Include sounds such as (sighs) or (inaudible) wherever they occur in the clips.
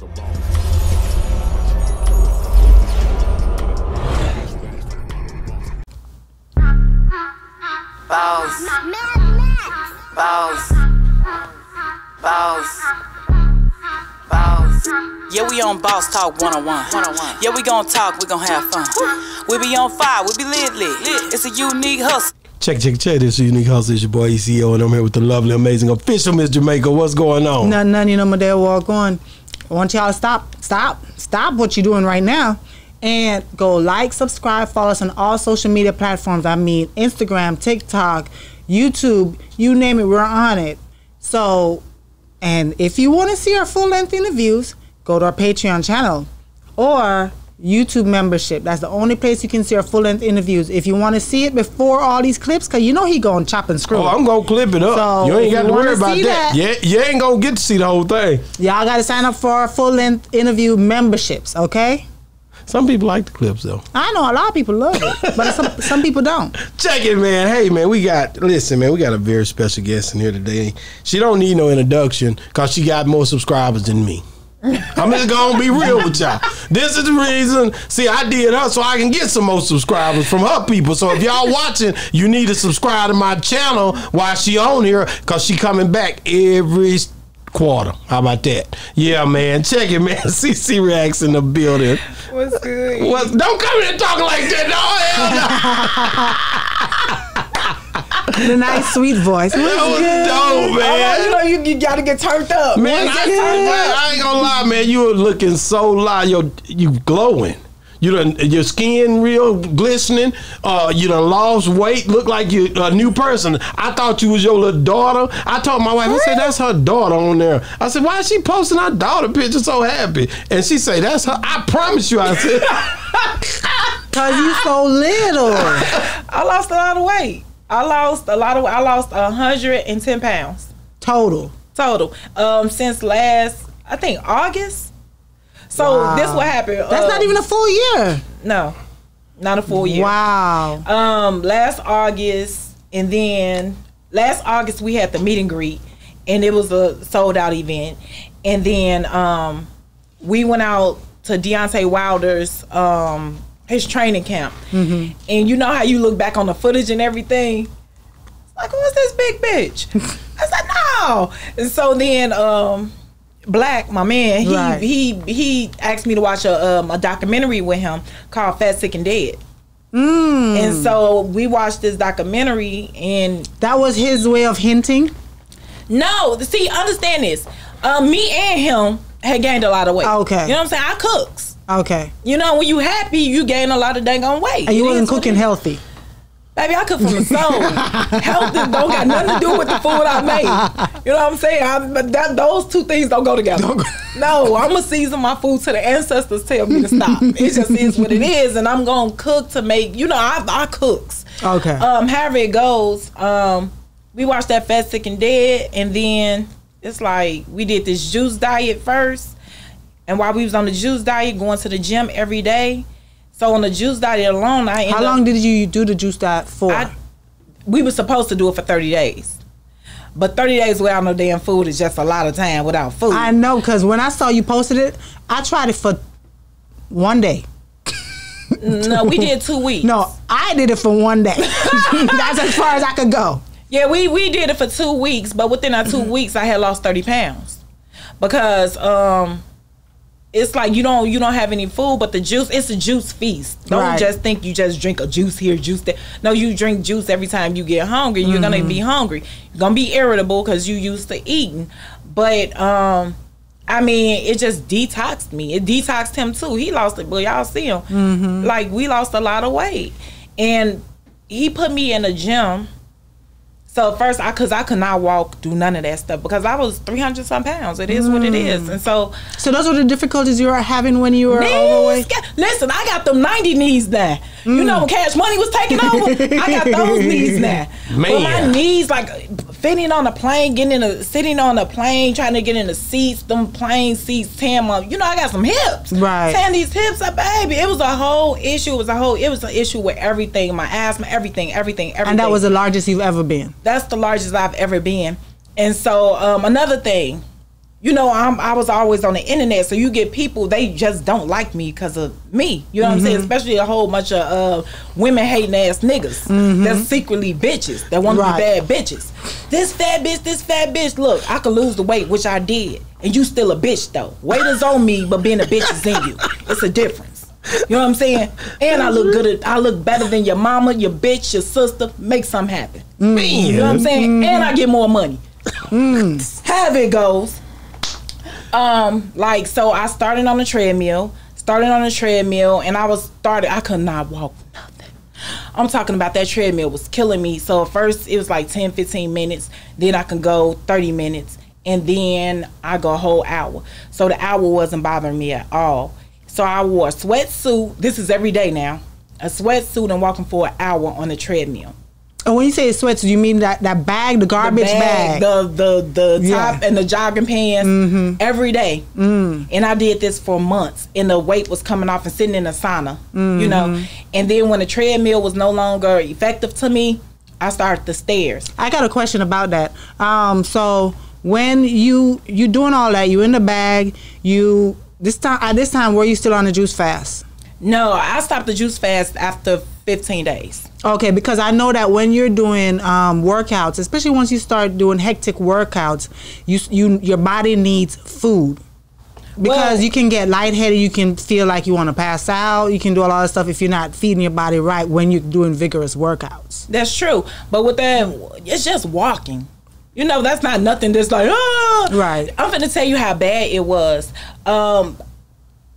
Yeah, we on Boss Talk 101. 101. Yeah, we gon' talk, we gon' have fun. We be on fire, we be lit, lit. lit. It's a unique hustle. Check, check, check. This is Unique Hustle. It's your boy ECO, and I'm here with the lovely, amazing, official Miss Jamica. What's going on? Nothing, nothing, you know, my dad walk on. I want y'all to stop, stop, stop what you're doing right now. And go like, subscribe, follow us on all social media platforms. I mean, Instagram, TikTok, YouTube, you name it, we're on it. So, and if you want to see our full length interviews, go to our Patreon channel or YouTube membership. That's the only place you can see our full length interviews. If you want to see it before all these clips, because you know he going to chop and screw. Oh, I'm gonna clip it up. So, you ain't got to worry about that. that- Yeah, you ain't gonna get to see the whole thing. Y'all got to sign up for our full length interview memberships, okay? Some people like the clips though. I know a lot of people love it, but some (laughs) some people don't. Check it, man. Hey, man, we got listen, man. We got a very special guest in here today. She don't need no introduction because she got more subscribers than me. I'm just gonna be real with y'all. This is the reason. See, I did her so I can get some more subscribers from her people. So if y'all watching, you need to subscribe to my channel while she on here because she coming back every quarter. How about that? Yeah, man. Check it, man. (laughs) CeCe Reacts in the building. What's good? What? Don't come here talking like that. No, hell no. (laughs) The nice, sweet voice. That was dope, Oh, man. you know you, you gotta get turned up. Man, I, I, I ain't gonna lie, man. You were looking so live. You you glowing. You done your skin real glistening. Uh, you done lost weight. Look like you a new person. I thought you was your little daughter. I told my wife. I said that's her daughter on there. I said why is she posting her daughter picture so happy? And she say that's her. I promise you. I said (laughs) Cause you so little. (laughs) I lost a lot of weight. I lost a lot of. I lost hundred and ten pounds Total. total. Um, since last I think August. So Wow. this what happened. That's uh, not even a full year. no, not a full year. Wow. Um, last August, and then last August we had the meet and greet, and it was a sold out event. And then um, we went out to Deontay Wilder's um his training camp, Mm-hmm. and you know how you look back on the footage and everything. It's like, who's this big bitch? (laughs) I said, no. And so then um Black, my man, he Right. he he asked me to watch a um, a documentary with him called Fat, Sick, and Dead. Mm. And so we watched this documentary, and That was his way of hinting. no, see, understand this. Um, me and him had gained a lot of weight. Okay. you know what I'm saying? I cooks. Okay. You know, when you happy, you gain a lot of dang on weight. And you It wasn't cooking healthy. Baby, I cook from the soul. (laughs) Health don't got nothing to do with the food I make. You know what I'm saying? I, but that, those two things don't go together. no, I'm gonna season my food to the ancestors tell me to stop. it just is what it is, and I'm gonna cook to make. You know, I, I cooks. Okay. Um, however it goes, um, we watched that Fat Sick and Dead, and then it's like we did this juice diet first, and while we was on the juice diet, going to the gym every day. So on the juice diet alone, I ended How up- long did you do the juice diet for? I, we were supposed to do it for 30 days. But 30 days without no damn food is just a lot of time without food. I know, cause when I saw you posted it, I tried it for one day. no, we did two (laughs) weeks. No, I did it for one day. (laughs) That's as far as I could go. Yeah, we, we did it for two weeks, but within our Mm-hmm. two weeks, I had lost 30 pounds. Because um, it's like you don't you don't have any food, but the juice, it's a juice feast. Don't Right. just think you just drink a juice here, juice there. No, you drink juice every time you get hungry. You're Mm-hmm. gonna be hungry. You're gonna be irritable because you used to eating. But um, I mean, it just detoxed me. It detoxed him too. He lost it, but y'all see him. Mm-hmm. Like we lost a lot of weight, and he put me in a gym. So first, I cause I could not walk, do none of that stuff because I was three hundred some pounds. It is what it is, and so So those were the difficulties you were having when you were knees. overweight. got- Listen, I got them ninety knees now. You Mm. know when Cash Money was taking over, I got those knees (laughs) now. But my Man. knees like fitting on a plane, getting in a sitting on a plane, trying to get in the seats, them plane seats, tearing my. You know I got some hips. Right. Tearing these hips up, baby. It was a whole issue. It was a whole. It was an issue with everything. My asthma, everything, everything, everything. And that was the largest you've ever been. That's the largest I've ever been. And so um, another thing, you know, I'm I was always on the internet, so you get people they just don't like me because of me. You know what I'm saying? Mm-hmm. Especially a whole bunch of uh, women hating ass niggas mm-hmm. that's secretly bitches that want Right. to be bad bitches. This fat bitch, this fat bitch. Look, I could lose the weight, which I did, and you still a bitch though. Weight is on me, but being a bitch is in you. It's a difference. You know what I'm saying? And I look good. At, I look better than your mama, your bitch, your sister. Make something happen. Mm-hmm. You know what I'm saying? And I get more money. Mm. Have it goes. Um, like so, I started on the treadmill. Started on the treadmill, and I was started. I could not walk nothing. I'm talking about that treadmill was killing me. So at first it was like 10, 15 minutes. Then I can go 30 minutes, and then I go a whole hour. So the hour wasn't bothering me at all. So I wore a sweatsuit. This is every day now. A sweatsuit and walking for an hour on the treadmill. And when you say sweats, do you mean that that bag, the garbage bag? the the the Yeah. top and the jogging pants every day. Mm. And I did this for months, and the weight was coming off and sitting in a sauna, you know. And then when the treadmill was no longer effective to me, I started the stairs. I got a question about that. Um, so when you you doing all that, you in the bag, you this time at this time were you still on the juice fast? No, I stopped the juice fast after 15 days. Okay, because I know that when you're doing um, workouts, especially once you start doing hectic workouts, you you your body needs food. Because Well- you can get lightheaded, you can feel like you want to pass out, you can do a lot of stuff if you're not feeding your body right when you're doing vigorous workouts. That's true. But with that, it's just walking. You know, that's not nothing that's like, ah. Right. I'm going to tell you how bad it was. Um,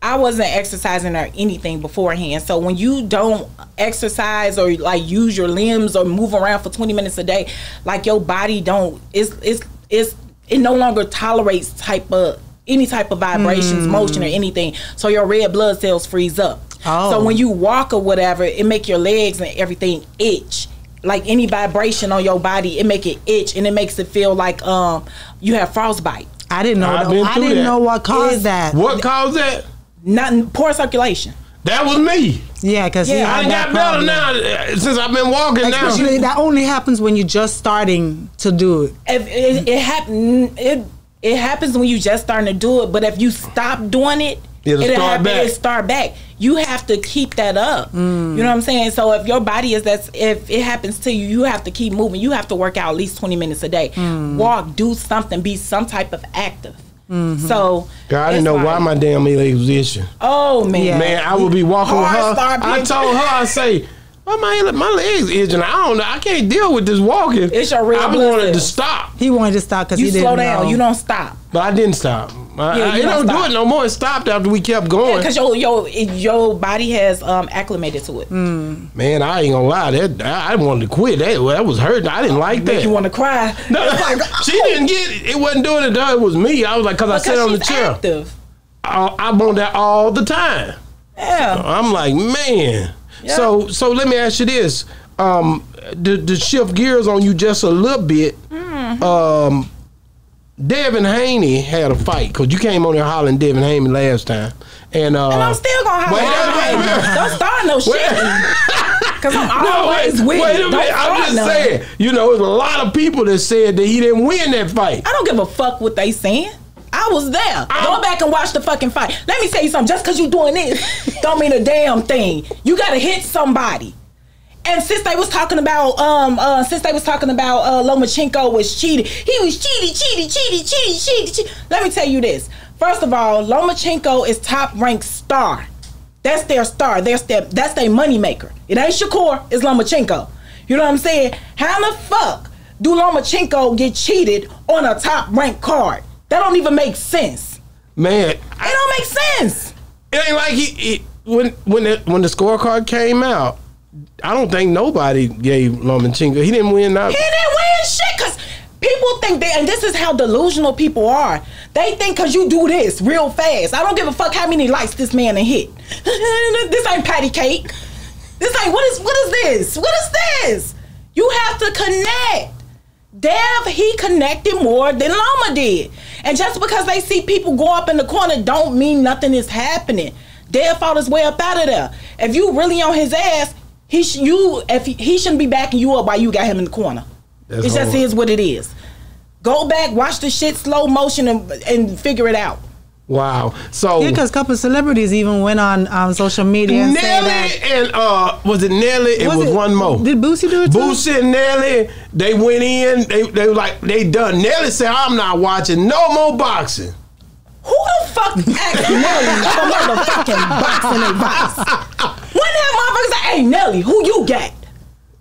I wasn't exercising or anything beforehand. So when you don't exercise or like use your limbs or move around for 20 minutes a day, like your body don't, it's, it's, it's, it no longer tolerates type of, any type of vibrations, motion or anything. So your red blood cells freeze up. Oh. So when you walk or whatever, it make your legs and everything itch. Like any vibration on your body, it make it itch and it makes it feel like um you have frostbite. I didn't know. I've that. been I didn't that. know what caused It's- that. What caused that? Not poor circulation. That was me. Yeah, because Yeah, I done got better now uh, since I've been walking now. That only happens when you're just starting to do it. If it, it happen it it happens when you just starting to do it, but if you stop doing it, It'll start happen, back. It'll start back. You have to keep that up. Mm. You know what I'm saying? So if your body is that's if it happens to you, you have to keep moving. You have to work out at least 20 minutes a day. Mm. Walk, do something, be some type of active. Mm-hmm. So God, I didn't know like, why my damn leg was itching. Oh man. Yeah. Man, I would be walking with her. I told her, I say, why my my legs itching? I don't know. I can't deal with this walking. It's your red I wanted to stop, He wanted to stop because You he didn't slow down. know. You don't stop. but I didn't stop. I, Yeah, I, you it don't don't do it no more. It stopped after we kept going. Because your your your body has um acclimated to it. Mm. Man, I ain't gonna lie. That I, I wanted to quit. That that was hurting. I didn't like that. You want to cry. (laughs) No, she didn't get it. It wasn't doing it. Though. It was me. I was like, cause I sat Because on the chair. active. I, I'm on that all the time. Yeah. I'm like, man. Yeah. So so let me ask you this. Um to, to shift gears on you just a little bit. Mm-hmm. Um Devin Haney had a fight because you came on there hollering Devin Haney last time. And uh And I'm still gonna holler. wait, wait, wait. Don't start no shit. (laughs) Cause I'm no, always wait, with wait it. a minute. I'm just saying, you know, there's a lot of people that said that he didn't win that fight. I don't give a fuck what they saying. I was there. Go back and watch the fucking fight. Let me tell you something. Just because you doing this, (laughs) don't mean a damn thing. You gotta hit somebody. And since they was talking about, um, uh, since they was talking about uh, Lomachenko was cheated, he was cheated, cheated, cheated, cheated, cheated, cheated. Let me tell you this. First of all, Lomachenko is top ranked star. That's their star. That's their that's their money maker. It ain't Shakur. It's Lomachenko. You know what I'm saying? How the fuck do Lomachenko get cheated on a top ranked card? That don't even make sense. Man, It don't make sense. it ain't like he, he when when the when the scorecard came out. I don't think nobody gave Lomachenko. He didn't win. Not, He didn't win shit because people think they, and this is how delusional people are. They think because you do this real fast. I don't give a fuck how many likes this man hit. (laughs) this ain't patty cake. This ain't what is what is this? What is this? You have to connect. Dev, he connected more than Loma did. And just because they see people go up in the corner don't mean nothing is happening. Dev fought his way up out of there. If you really on his ass, he sh- you if he, he shouldn't be backing you up while you got him in the corner. That's it just hard. is what it is. Go back, watch the shit slow motion, and, and figure it out. Wow. So Yeah, because a couple of celebrities even went on um, social media and said Nelly that. and uh was it Nelly? It was, it- one more. Did Boosie do it too? Boosie and Nelly, they went in. They they were like they done. Nelly said, "I'm not watching no more boxing." Who the fuck asked Nelly for motherfucking boxing advice? (laughs) When that motherfucker say, "Hey Nelly, who you got?"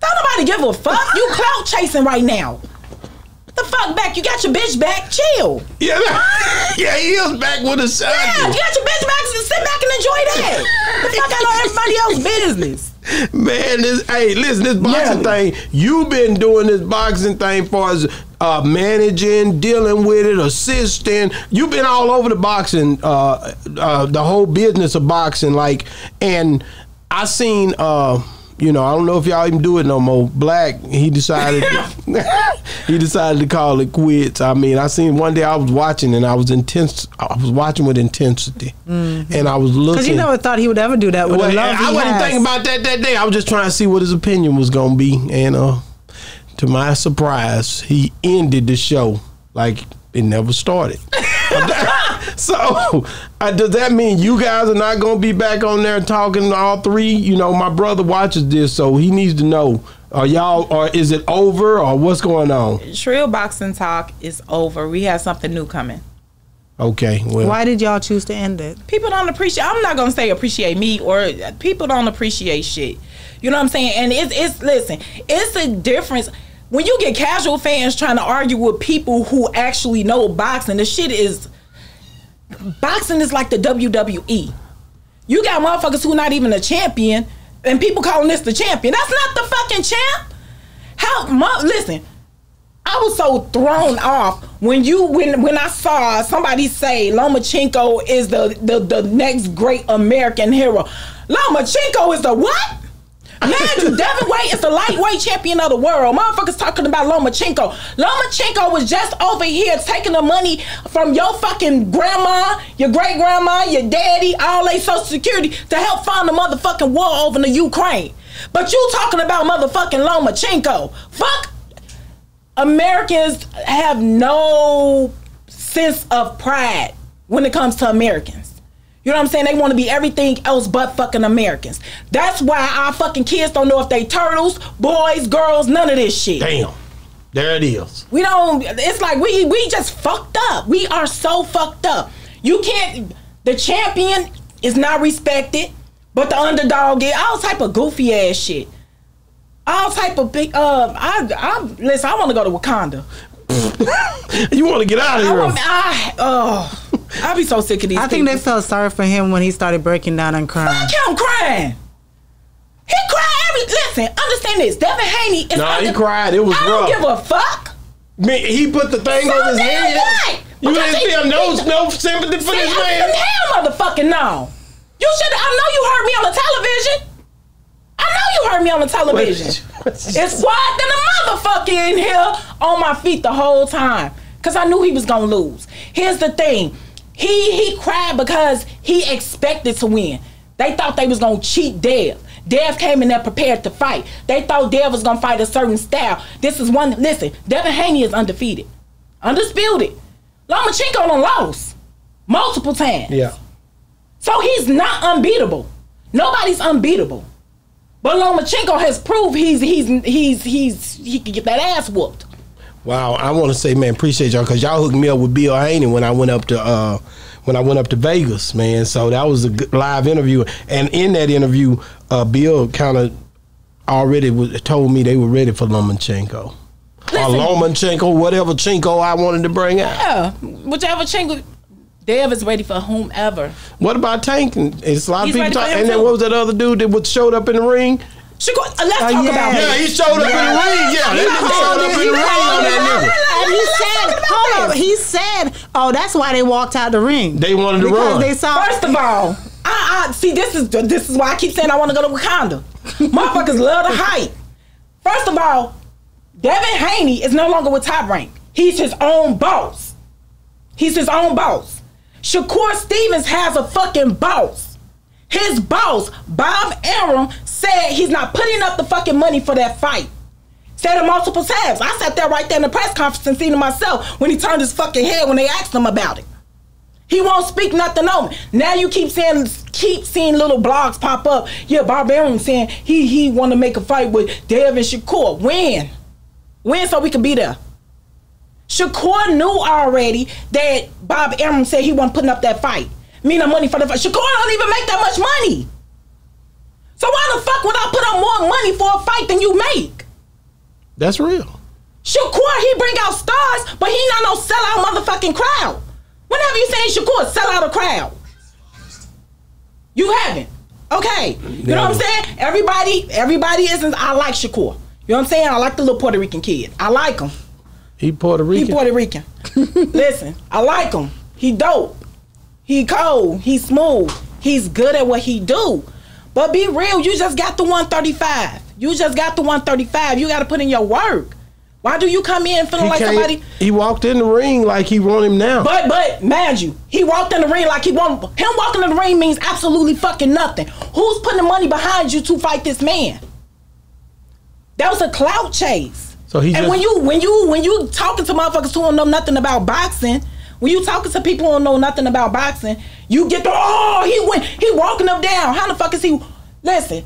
Don't nobody give a fuck. You clout chasing right now. The fuck back? You got your bitch back. Chill. Yeah, (laughs) yeah, he is back with a son. Yeah, you got your bitch back. So sit back and enjoy that. The fuck out of everybody else's business. Man, this hey, listen, this boxing Nelly. thing. You've been doing this boxing thing for as uh, managing, dealing with it, assisting. You've been all over the boxing, uh, uh, the whole business of boxing. Like, and I seen. Uh, you know, I don't know if y'all even do it no more. Black, he decided (laughs) (laughs) he decided to call it quits. I mean, I seen one day I was watching and I was intense. I was watching with intensity, and I was looking. Because you never thought he would ever do that with Well, I wasn't has. thinking about that that day. I was just trying to see what his opinion was gonna be, and uh, to my surprise, he ended the show like it never started. (laughs) (laughs) so, uh, does that mean you guys are not gonna be back on there talking to all three? You know, my brother watches this, so he needs to know. Are y'all, or is it over, or what's going on? Trill boxing talk is over. We have something new coming. Okay, well, Why did y'all choose to end it? people don't appreciate i'm not gonna say appreciate me or people don't appreciate shit you know what i'm saying and it's it's listen it's a difference when you get casual fans trying to argue with people who actually know boxing the shit is boxing is like the wwe you got motherfuckers who not even a champion and people calling this the champion that's not the fucking champ how mu- listen I was so thrown off when you when when I saw somebody say Lomachenko is the the, the next great American hero. Lomachenko is the what? Man, you Devin White is the lightweight champion of the world. Motherfuckers talking about Lomachenko. Lomachenko was just over here taking the money from your fucking grandma, your great grandma, your daddy, all they social security to help fund the motherfucking war over in the Ukraine. But you talking about motherfucking Lomachenko. Fuck Americans have no sense of pride when it comes to Americans. You know what I'm saying? They want to be everything else but fucking Americans. That's why our fucking kids don't know if they turtles, boys, girls, none of this shit. damn, there it is. We don't. It's like we we just fucked up. We are so fucked up. You can't. The champion is not respected, but the underdog is all type of goofy ass shit. All type of big. Uh, I I listen. I want to go to Wakanda. (laughs) You want to get out of I here? want. I oh. I be so sick of these. I think they felt sorry for him when he started breaking down and crying. Fuck him crying. He cried every. Listen, understand this. Devin Haney is. Nah, he cried. It was I don't give a fuck. Man, he put the thing So on his damn head. what? You Because didn't he- feel no he- no sympathy for this man. Hell, motherfucking no. You should. I know you heard me on the television. I know you heard me on the television. it's quiet than a motherfucker in here on my feet the whole time. Cause I knew he was gonna lose. Here's the thing. He he cried because he expected to win. They thought they was gonna cheat Dev. Dev came in there prepared to fight. They thought Dev was gonna fight a certain style. This is one. Listen, Devin Haney is undefeated, undisputed. Lomachenko done lost multiple times. Yeah. So he's not unbeatable. Nobody's unbeatable. But Lomachenko has proved he's he's he's he's he can get that ass whooped. Wow, I want to say, man, appreciate y'all because y'all hooked me up with Bill Haney when I went up to uh, when I went up to Vegas, man. So that was a good live interview, and in that interview, uh, Bill kind of already was, told me they were ready for Lomachenko. Or Lomachenko, whatever Chenko I wanted to bring out. Yeah, whichever chingo. Dev is ready for whomever. What about Tank? And It's a lot He's of people for talk, him and then what was that other dude that was showed up in the ring? She go, let's Uh, talk yeah. about Yeah, he showed up in the ring. Yeah, that nigga showed up in the ring on that nigga. And he said, hold up, he said, oh, that's why they walked out the ring. They wanted to because run. they saw. First of all, I, I see this is this is why I keep saying I want to go to Wakanda. (laughs) Motherfuckers love the hype. First of all, Devin Haney is no longer with Top Rank. He's his own boss. He's his own boss. Shakur Stevens has a fucking boss. His boss, Bob Arum, said he's not putting up the fucking money for that fight. Said it multiple times. I sat there right there in the press conference and seen it myself when he turned his fucking head when they asked him about it. He won't speak nothing on. Now you keep saying, keep seeing little blogs pop up. Yeah, Bob Arum saying he he want to make a fight with Devin Shakur. When? When so we can be there? Shakur knew already that Bob Arum said he wasn't putting up that fight. Meaning money for the fight. Shakur don't even make that much money. So why the fuck would I put up more money for a fight than you make? That's real. Shakur, he bring out stars, but he not no sellout motherfucking crowd. Whenever you saying Shakur sell out a crowd, you haven't. Okay, you know what I'm saying? Everybody, everybody isn't. I like Shakur. You know what I'm saying? I like the little Puerto Rican kid. I like him. He Puerto Rican. He Puerto Rican. (laughs) Listen, I like him. He dope. He cold. He smooth. He's good at what he do. But be real, you just got the 135. You just got the 135. You got to put in your work. Why do you come in feeling He like somebody? He walked in the ring like he want him now. But but mind you, he walked in the ring like he want him walking in the ring means absolutely fucking nothing. Who's putting the money behind you to fight this man? That was a clout chase. So he and just- when you when you when you talking to motherfuckers who don't know nothing about boxing, when you talking to people who don't know nothing about boxing, you get the oh he went he walking them down. How the fuck is he? Listen,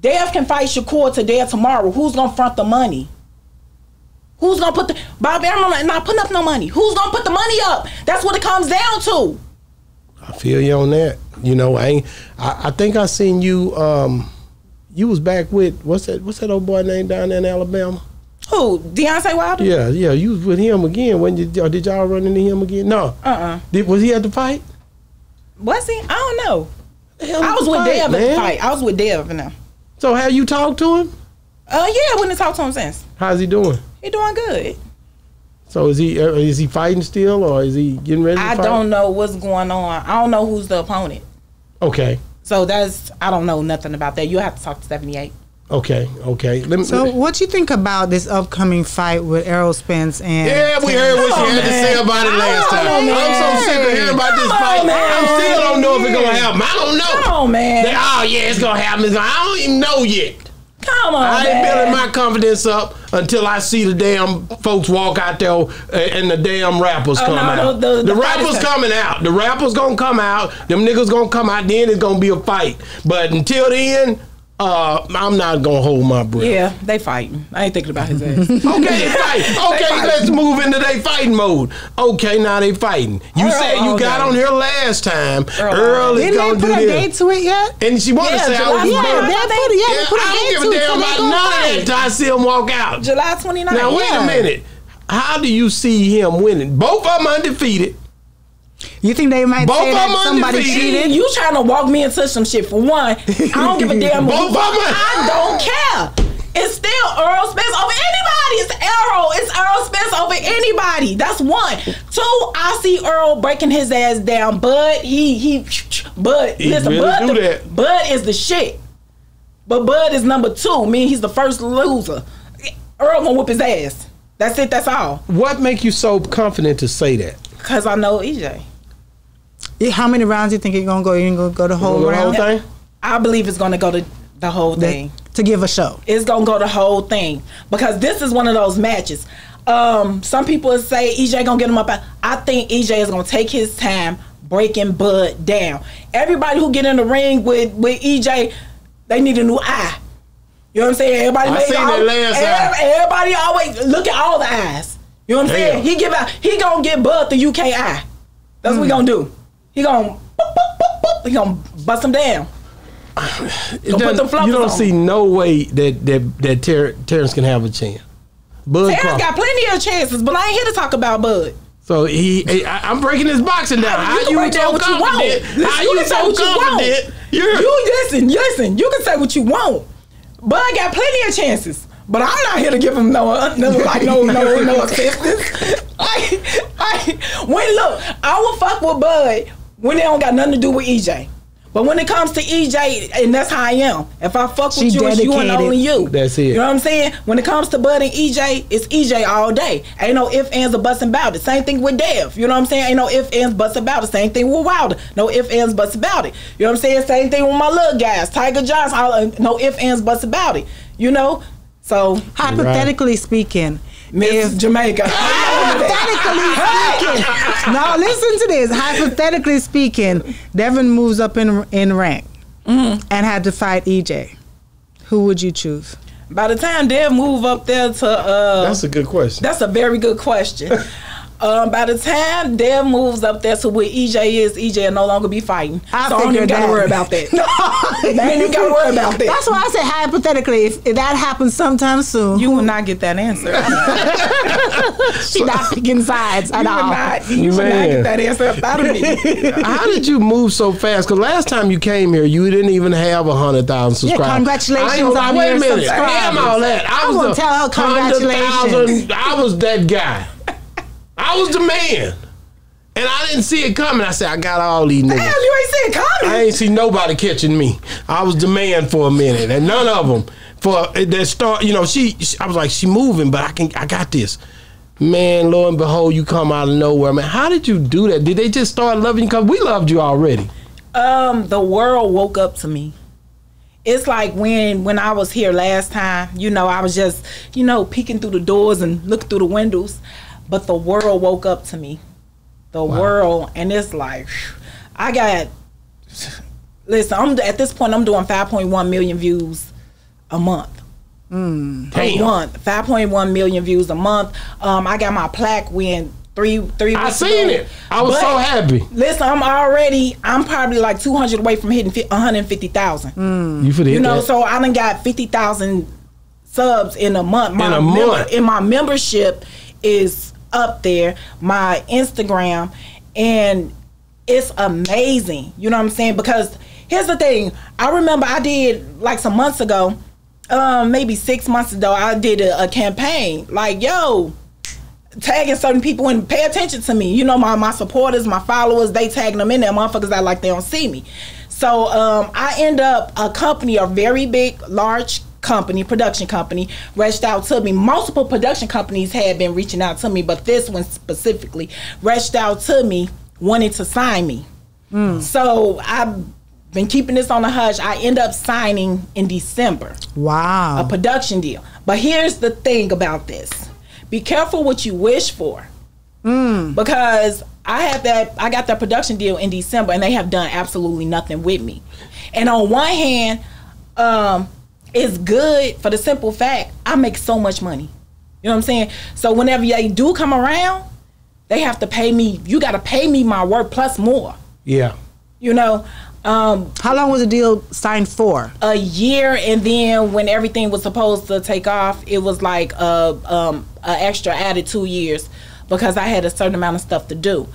Dev can fight Shakur today or tomorrow. Who's gonna front the money? Who's gonna put the Bob Arum not putting up no money? Who's gonna put the money up? That's what it comes down to. I feel you on that. You know, I ain't, I, I think I seen you. Um, you was back with what's that? What's that old boy name down there in Alabama? Who? Deontay Wilder? Yeah, yeah. You was with him again. When did or did y'all run into him again? No. Uh-uh. Did, was he at the fight? Was he? I don't know. I was with Dev at the fight. I was with Dev and them. So have you talked to him? Uh yeah, I wouldn't talk to him since. How's he doing? He doing good. So is he uh, is he fighting still or is he getting ready? To fight? I don't know what's going on. I don't know who's the opponent. Okay, So that's I don't know nothing about that. You have to talk to 78. Okay, okay. Let me. So, what you think about this upcoming fight with Errol Spence and? Yeah, we heard what you had to say about it last time. on. I'm so sick of hearing about this Come fight. on, man. I still don't know if it's gonna happen. I don't know. Come on, man. They- oh yeah, it's gonna happen. It's gonna- I don't even know yet. Come on, I ain't man. building my confidence up until I see the damn folks walk out there uh, and the damn rappers Oh, come no, out. the- the- The, the rappers coming out. The rappers gonna come out. Them niggas gonna come out. Then it's gonna be a fight. But until then, uh, I'm not gonna hold my breath. Yeah, they fighting. I ain't thinking about his ass. (laughs) Okay, they fight. Okay, fighting. let's move into they fighting mode. Okay, now they fighting. You Errol said you got day. on here last time. Errol Errol, all is Didn't gonna they do put a this. date to it yet? And she wanted Yeah, to say I was Yeah, burnt. they put it. Yeah, they put a I date don't give to a it. damn so they about gonna none of that fight. until I see him walk out. July 29th. Now wait Yeah. a minute. How do you see him winning? Both of them undefeated. You think they might Both say that somebody undefeated. cheated? You trying to walk me into some shit for one. I don't give a damn. (laughs) Both who- of 'em. I don't care. It's still Errol Spence over anybody. It's Errol. It's Errol Spence over anybody. That's one. Two, I see Errol breaking his ass down. Bud, he he Bud, He listen, really Bud, do the- that. Bud is the shit. But Bud is number two. Meaning he's the first loser. Errol gonna whoop his ass. That's it. That's all. What make you so confident to say that? Cause I know EJ. Yeah, How many rounds do you think you're gonna go? You ain't gonna go the whole Go the whole round thing? I believe it's gonna go to the whole thing. to give a show. it's gonna go the whole thing because this is one of those matches. Um, some people say EJ gonna get him up. I think EJ is gonna take his time breaking Bud down. Everybody who get in the ring with with EJ, they need a new eye. You know what I'm saying? Everybody I make seen all- that last every- eye. Everybody always look at all the eyes. You know what I'm Damn. saying? He give out. He gonna get Bud the UK eye. That's what he gonna do. He gonna boop, boop, boop, boop. he gonna bust him down. (sighs) Put them you don't on. see no way that that that Ter- Terrence can have a chance. Bud Terrence Crawford. got plenty of chances, but I ain't here to talk about Bud. So he, I, I'm breaking his boxing down. You How can you down so what you How you you can say so what you want. You're You listen, listen. You can say what you want, but I got plenty of chances. But I'm not here to give him no, uh, no like no, no, no (laughs) assistance. (laughs) like, like, when look, I will fuck with Bud when they don't got nothing to do with EJ. But when it comes to EJ, and that's how I am. If I fuck with She you, it's you and only you. That's it. You know what I'm saying? When it comes to Bud and EJ, it's EJ all day. Ain't no if, ands, or buts about it. Same thing with Dev. You know what I'm saying? Ain't no if, ands, buts about it. Same thing with Wilder. No if, ands, buts about it. You know what I'm saying? Same thing with my little guys. Tiger Johnson. all- uh, No if, ands, buts about it. You know? So Hypothetically speaking, Miss if Jamica. (laughs) hypothetically speaking, (laughs) now listen to this. Hypothetically speaking, Devin moves up in in rank Mm-hmm. and had to fight EJ. Who would you choose? By the time Dev move up there to uh That's a good question. That's a very good question. (laughs) um, by the time Dev moves up there to where EJ is, EJ will no longer be fighting. I so I don't even gotta worry about that. (laughs) they ain't even gotta worry about that. That's why I said hypothetically. If, if that happens sometime soon, you will not get that answer. (laughs) she not picking sides at you will all. not, you will not get that answer out of me. (laughs) How did you move so fast? Because last time you came here, you didn't even have a hundred thousand subscribers. Yeah, subscribers. congratulations I on wait your a minute. subscribers. Damn all that. I I'm was gonna tell her 100,000 congratulations. I was that guy. I was the man, and I didn't see it coming. I said, I got all these niggas. Damn, you ain't seen it coming. I ain't see nobody catching me. I was the man for a minute, and none of them for that start. You know, she, she- I was like, she moving, but I can. I got this. Man, lo and behold, you come out of nowhere, man. How did you do that? Did they just start loving you? Cause we loved you already. Um, the world woke up to me. It's like when when I was here last time, you know, I was just, you know, peeking through the doors and looking through the windows, but the world woke up to me. The world, and it's like, I got. Listen, I'm at this point. I'm doing 5.1 million views a month. A Damn. month, 5.1 million views a month. Um, I got my plaque win three three. I seen ago. it. I was so happy. Listen, I'm already. I'm probably like 200 away from hitting fi- 150,000. You for the You know, so I done got 50,000 subs in a month. My In a member- month. and my membership is up there. My Instagram, and it's amazing. You know what I'm saying? Because here's the thing. I remember I did like some months ago, um, maybe six months ago. I did a, a campaign like, yo tagging certain people and pay attention to me. You know, my, my supporters, my followers, they tagging them in there. Motherfuckers that like they don't see me. So um, I end up a company, a very big, large company, production company, reached out to me. Multiple production companies had been reaching out to me, but this one specifically reached out to me wanted to sign me. So I've been keeping this on the hush. I end up signing in December Wow. a production deal. But here's the thing about this: be careful what you wish for, because I had that I got that production deal in December, and they have done absolutely nothing with me. And on one hand, um, it's good for the simple fact I make so much money. You know what I'm saying? So whenever they do come around, they have to pay me. You got to pay me my work plus more. Yeah. You know. Um, How long was the deal signed for? a year and then when everything was supposed to take off it was like a, um, a extra added two years because i had a certain amount of stuff to do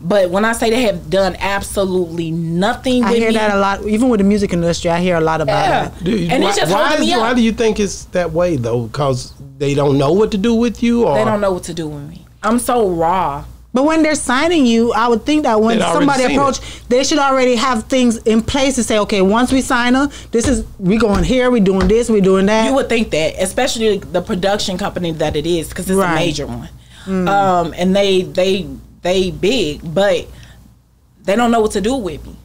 but when i say they have done absolutely nothing I with hear me that a lot. Even with the music industry, I hear a lot about yeah. that. Do- and why, it's just why, holding is- me why do you think it's that way though? Because they don't know what to do with you, or they don't know what to do with me i'm so raw But when they're signing you, I would think that when They'd somebody seen approach, they should already have things in place to say, okay, once we sign her, this is we going here, we doing this, we doing that. You would think that, especially the production company that it is, because it's Right. a major one, um, and they they they big, but they don't know what to do with me.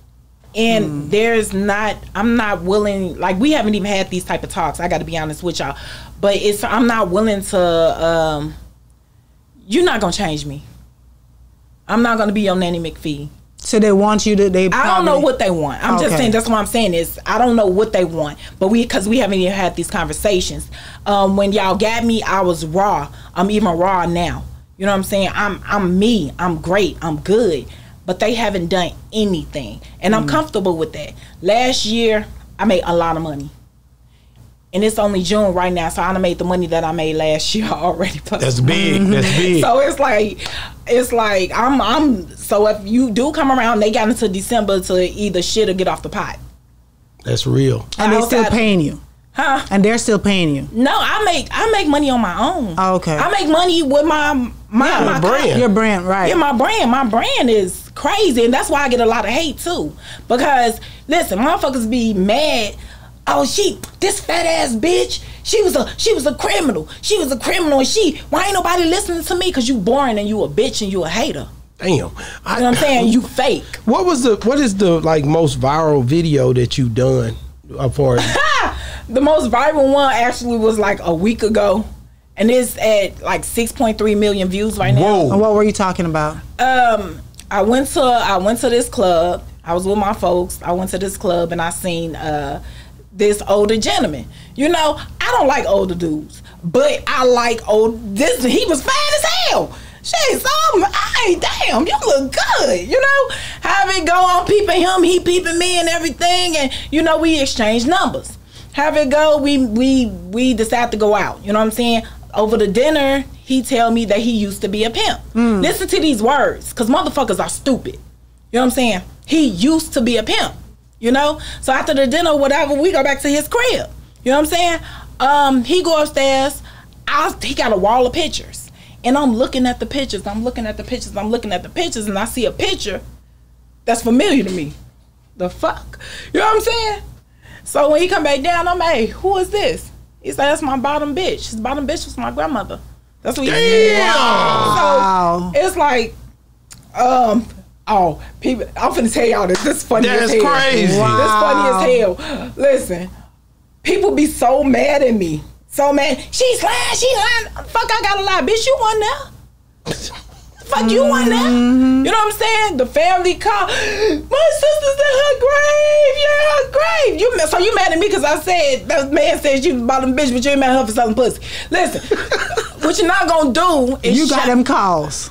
And there's not, I'm not willing. Like we haven't even had these type of talks. I got to be honest with y'all, but it's I'm not willing to. Um, you're not gonna change me. I'm not gonna be your nanny McPhee. so they want you to. They. I don't know what they want. I'm just saying that's what I'm saying is I don't know what they want. But we because we haven't even had these conversations. Um, when y'all got me, I was raw. I'm even raw now. You know what I'm saying? I'm I'm me. I'm great. I'm good. But they haven't done anything, and Mm. I'm comfortable with that. Last year, I made a lot of money. And it's only June right now, so I done made the money that I made last year (laughs) already. plus that's big. (laughs) That's big. so it's like, it's like I'm, I'm. So if you do come around, they got into December to either shit or get off the pot, that's real. and they're still paying you, huh? and they're still paying you. No, I make, I make money on my own. Oh, okay. I make money with my, my, Yeah, my brand. Your brand, right? Yeah, my brand, my brand is crazy, and that's why I get a lot of hate too. Because listen, motherfuckers be mad. Oh, she this fat ass bitch. She was a she was a criminal. She was a criminal, and she why ain't nobody listening to me? Cause you boring and you a bitch and you a hater. Damn. I, You know what I'm saying? You fake. What was the what is the like most viral video that you done uh, for (laughs) the most viral one actually was like a week ago, and it's at like 6.3 million views right now. And what were you talking about? Um, I went to I went to this club. I was with my folks. I went to this club and I seen uh this older gentleman. You know, I don't like older dudes, but I like old. This he was fine as hell. Shit, so I'm, hey, damn, you look good. You know, have it go. I'm peeping him, he peeping me, and everything, and you know we exchange numbers. Have it go. We we we decide to go out. You know what I'm saying? Over the dinner, he tell me that he used to be a pimp. Listen to these words, cause motherfuckers are stupid. You know what I'm saying? He used to be a pimp. You know? So after the dinner, whatever, we go back to his crib. You know what I'm saying? Um, he go upstairs. I, he got a wall of pictures. And I'm looking at the pictures. I'm looking at the pictures. I'm looking at the pictures. And I see a picture that's familiar to me. The fuck? You know what I'm saying? So when he come back down, I'm hey, who is this? He said, that's my bottom bitch. His bottom bitch was my grandmother. That's what he Damn. Wow. So it's like, um, oh, people, I'm finna tell y'all this. This is funny That's as hell. crazy. Wow. This funny as hell. Listen, people be so mad at me. So mad. She's lying. She lying. Fuck, I gotta lie. Bitch, you wasn't (laughs) there. Fuck, you wasn't there. You know what I'm saying? The family call. My sister's in her grave. You're in her grave. You so you mad at me because I said that man said you the bottom bitch, but you ain't mad at her for selling pussy. Listen, (laughs) what you're not gonna do is You got them calls.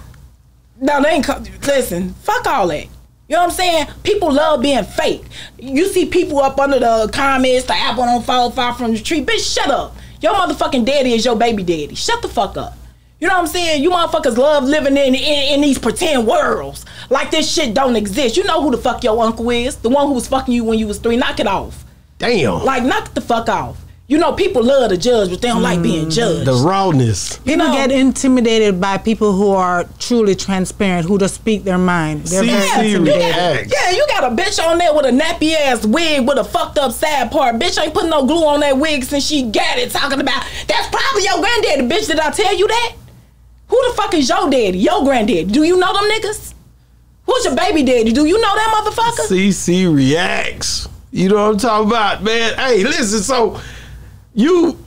no, they ain't. Listen, fuck all that. You know what I'm saying? People love being fake. You see people up under the comments, the apple don't oh fall far from the tree. Bitch, shut up. Your motherfucking daddy is your baby daddy. Shut the fuck up. You know what I'm saying? You motherfuckers love living in, in in these pretend worlds like this shit don't exist. You know who the fuck your uncle is? The one who was fucking you when you was three. Knock it off. Damn. Like knock the fuck off. You know people love to judge, but they don't like being mm, judged. the rawness. People know- get intimidated by people who are truly transparent, who just speak their mind. They're very CeCe intimidated. reacts. Yeah, you got a bitch on there with a nappy ass wig with a fucked up sad part. Bitch ain't putting no glue on that wig since she got it. Talking about that's probably your granddaddy. Bitch, did I tell you that? Who the fuck is your daddy? Your granddaddy? Do you know them niggas? Who's your baby daddy? Do you know that motherfucker? CeCe reacts. You know what I'm talking about, man. Hey, listen. So you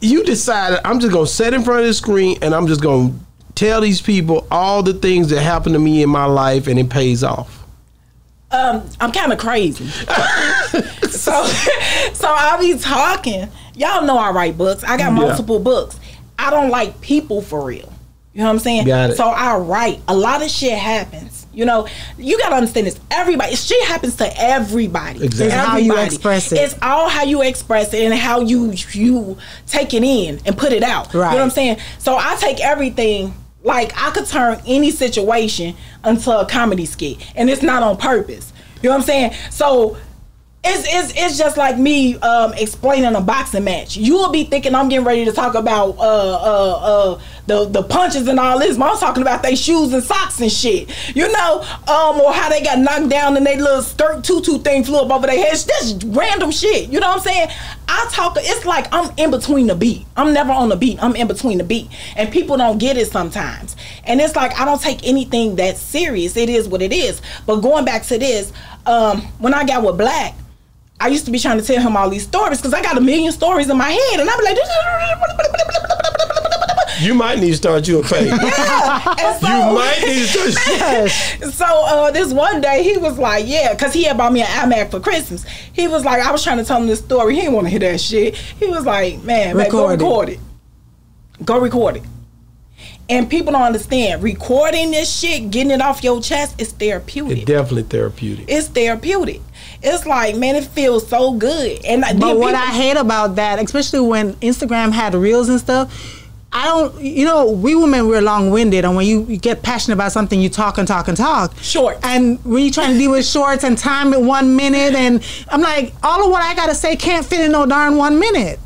you decided I'm just gonna sit in front of the screen and I'm just gonna tell these people all the things that happened to me in my life and it pays off. um, I'm kind of crazy. (laughs) so, (laughs) so I'll be talking. Y'all know I write books. I got Yeah. multiple books. I don't like people for real. You know what I'm saying? So I write. A lot of shit happens. You know, you gotta understand this. Everybody, shit happens to everybody. Exactly. It's how you express it. It's all how you express it and how you you take it in and put it out. Right. You know what I'm saying? So I take everything. Like I could turn any situation into a comedy skit, and it's not on purpose. You know what I'm saying? So it's it's it's just like me um, explaining a boxing match. You will be thinking I'm getting ready to talk about uh uh uh the the punches and all this. But I'm talking about they shoes and socks and shit. You know, um, or how they got knocked down and they little skirt tutu thing flew up over their heads. That's random shit. You know what I'm saying? I talk. It's like I'm in between the beat. I'm never on the beat. I'm in between the beat, and people don't get it sometimes. And it's like I don't take anything that serious. It is what it is. But going back to this, um, when I got with Black. I used to be trying to tell him all these stories because I got a million stories in my head, and I'm like, (laughs) You might need to start you a page. (laughs) and so, You might need to start. so uh, this one day he was like, yeah, because he had bought me an iMac for Christmas. He was like, I was trying to tell him this story. He didn't want to hear that shit. He was like, man, man go Record it. record it. Go record it. And people don't understand. Recording this shit, getting it off your chest, is therapeutic. It's definitely therapeutic. it's therapeutic. It's like, man, it feels so good. And But what people- I hate about that, especially when Instagram had reels and stuff, I don't, you know, we women, we're long winded. And when you, you get passionate about something, you talk and talk and talk. Short. And when you're trying to deal with shorts and time it one minute, and I'm like, all of what I got to say can't fit in no darn one minute.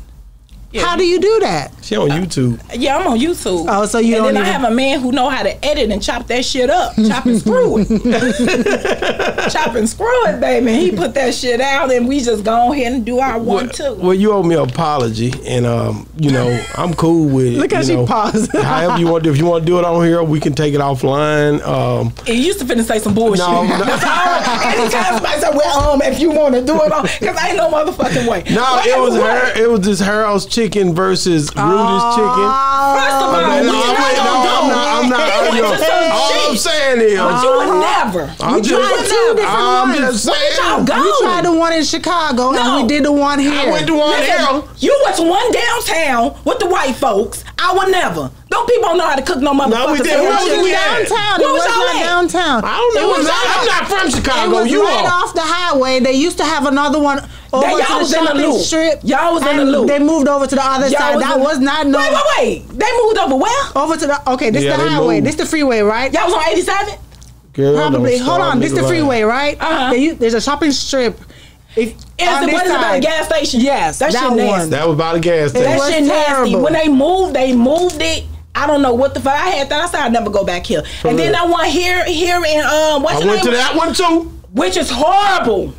Yeah. How do you do that? She on YouTube. Yeah, I'm on YouTube. Oh, so you and don't then I have a man who know how to edit and chop that shit up, chop and screw it, (laughs) chop and screw it, baby. He put that shit out, and we just go ahead and do our one Well, too. well, you owe me an apology, and um, you know, I'm cool with it. Look how you she know. paused. (laughs) However you want, to, if you want to do it on here, we can take it offline. Um, He used to finna say some bullshit. No, no. (laughs) That's all. Anytime somebody say, "Well, um, if you want to do it on," because I ain't no motherfucking way. no, What- it was what- her. It was this Harold's chicken versus Rudy's oh. chicken. First of oh, all, Okay, we no, not wait, no, gonna I'm not. I'm not. it. arguing. It's some All I'm saying is, But you would never. I'm We just, tried two different I'm ones. just Where did y'all go? We tried the one in Chicago No. and we did the one here. I went to one Listen, here. You went to one downtown with the white folks. I would never. Those people don't people know how to cook no motherfuckers? we did. here. Where was was we at? downtown. Where it was was y'all not at? downtown. I don't know. It was I'm right not, I'm not from It Chicago. was you right are. off the highway. They used to have another one over That to y'all the was in the loop. strip. Y'all was in the loop. They moved over to the other Y'all side. was that was not no. Wait, wait, wait. They moved over where? Over to the okay. This Yeah, the highway. moved. This the freeway, right? Y'all was on 87? Probably. Hold on. This nigga the lying. freeway, right? Uh-huh. They there's a shopping strip. If Is on it, this what is it about side. the gas station? Yes, that, that shit one. That was by the gas station. was That shit nasty. terrible. When they moved, they moved it. I don't know what the fuck. I had that. I said I'd never go back here. And then. I went here, here in um, what's I your went to that one too. Which is horrible.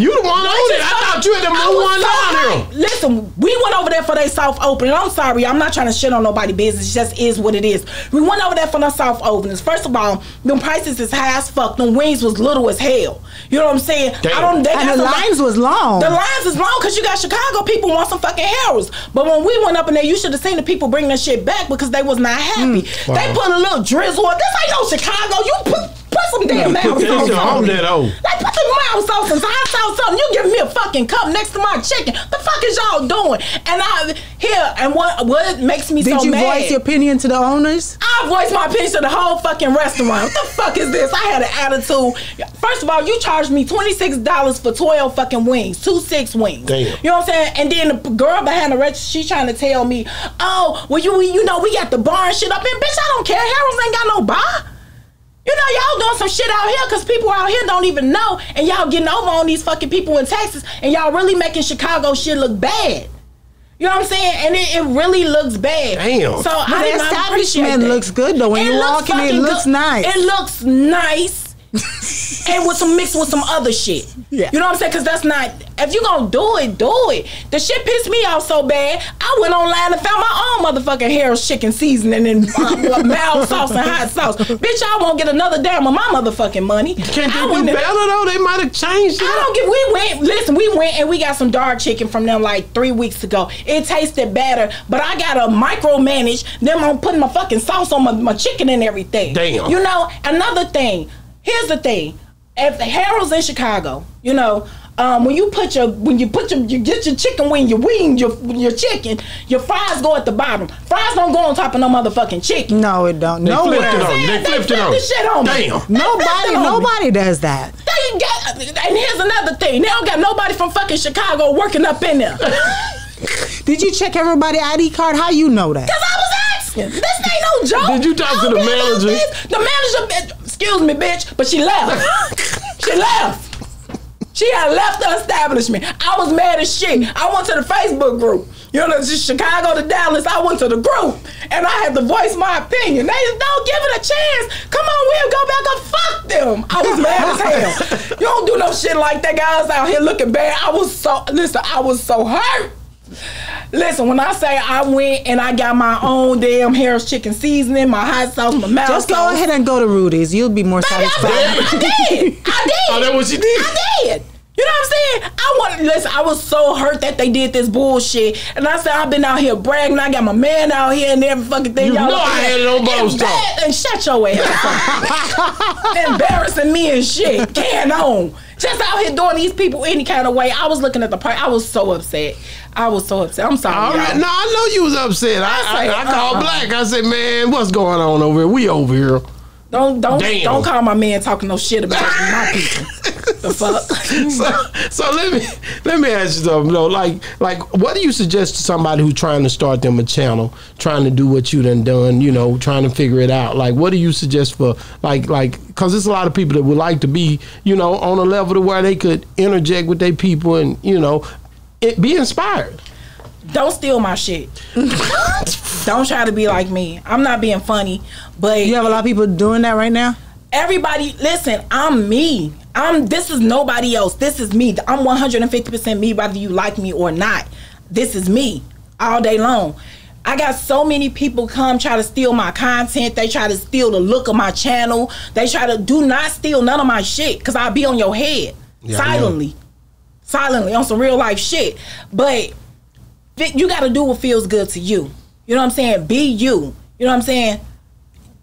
You the one on it. I thought you had the I move was one so down hyped. here. Listen, we went over there for their soft opening. I'm sorry, I'm not trying to shit on nobody business. It just is what it is. We went over there for the soft openings. First of all, them prices is high as fuck. Them wings was little as hell. You know what I'm saying? Damn. I don't. They And got the some- lines was long. The lines is long because you got Chicago people want some fucking Harold's. But when we went up in there, you should have seen the people bring that shit back because they was not happy. Mm. Wow. They put a little drizzle. on. This ain't no Chicago. You put put some damn Put mouse that sauce shit on on that old. Like put some mouse sauce and some hot sauce something. You give me a fucking cup next to my chicken. The fuck is y'all doing? And I here and what what makes me so? mad? Did you voice your opinion to the owners? I voiced my opinion to the whole fucking restaurant. What the fuck is this? I had an attitude. First of all, you charged me twenty six dollars for twelve fucking wings, two six wings. Damn. You know what I'm saying? And then the girl behind the register, she trying to tell me, oh, well you you know we got the bar and shit up in. Bitch, I don't care. Harold's ain't got no bar. You know, y'all doing some shit out here because people out here don't even know, and y'all getting over on these fucking people in Texas, and y'all really making Chicago shit look bad. You know what I'm saying? And it, it really looks bad. Damn. So But I the did not appreciate establishment that. looks good though. When you looks walk in, it fucking looks good. nice. It looks nice. And with some mixed with some other shit. Yeah. You know what I'm saying? Because that's not. If you gonna do it, do it. The shit pissed me off so bad. I went online and found my own motherfucking Harold's chicken seasoning and uh, (laughs) mild sauce and hot sauce. Bitch, I won't get another damn of my motherfucking money. Can't I they do better though? They might have changed it. I don't get. We went. Listen, we went and we got some dark chicken from them like three weeks ago. It tasted better, but I gotta micromanage them on putting my fucking sauce on my, my chicken and everything. Damn. You know, another thing. Here's the thing. If the Harold's in Chicago, you know. Um, when you put your when you put your you get your chicken wing you wing your your chicken your fries go at the bottom fries don't go on top of no motherfucking chicken no, it don't. They Nowhere. flipped it on. Saying, They flipped it on. the shit on. Damn. They flipped Nobody, me. nobody does that. They got, and here's another thing. They don't got nobody from fucking Chicago working up in there. (laughs) Did you check everybody ID card? How you know that? Cause I was asking. This ain't no joke. Did you talk to the manager? The manager, bitch, excuse me, bitch, but she left. (laughs) she left. She had left the establishment. I was mad as shit. I went to the Facebook group. You know, just Chicago to Dallas. I went to the group and I had to voice my opinion. They just don't give it a chance. Come on, we'll go back and fuck them. I was mad as hell. (laughs) You don't do no shit like that. Guys out here looking bad. I was so listen. I was so hurt. Listen, when I say I went and I got my own damn Harold's chicken seasoning, my hot sauce, my mouth Just go sauce. ahead and go to Rudy's. You'll be more Baby, I, satisfied. I did. (laughs) I did. Oh, that what she did? I did. You know what I'm saying? I want listen. I was so hurt that they did this bullshit, and I said I've been out here bragging. I got my man out here and every fucking thing. You y'all know I at. had it on Boss And Talk. And shut your ass up. (laughs) Embarrassing me and shit. Can on. Just out here doing these people any kind of way. I was looking at the price. I was so upset. I was so upset. I'm sorry. All right. No, I know you was upset. I, I, said, I, called uh-uh. Black. I said, man, what's going on over here? We over here. Don't don't Damn. don't call my man talking no shit about my people. (laughs) The fuck. so, so let me let me ask you something though. Like like what do you suggest to somebody who's trying to start them a channel, trying to do what you done done, you know, trying to figure it out? Like what do you suggest for like like because there's a lot of people that would like to be, you know, on a level to where they could interject with their people and you know, it, be inspired. Don't steal my shit. Don't try to be like me. I'm not being funny, but You have a lot of people doing that right now. everybody listen i'm me. I'm this is nobody else. This is me. I'm 150% me whether you like me or not. This is me all day long. I got so many people come try to steal my content. They try to steal the look of my channel. They try to do not steal none of my shit because i'll be on your head Yeah, silently silently on some real life shit but you got to do what feels good to you you know what i'm saying be you you know what i'm saying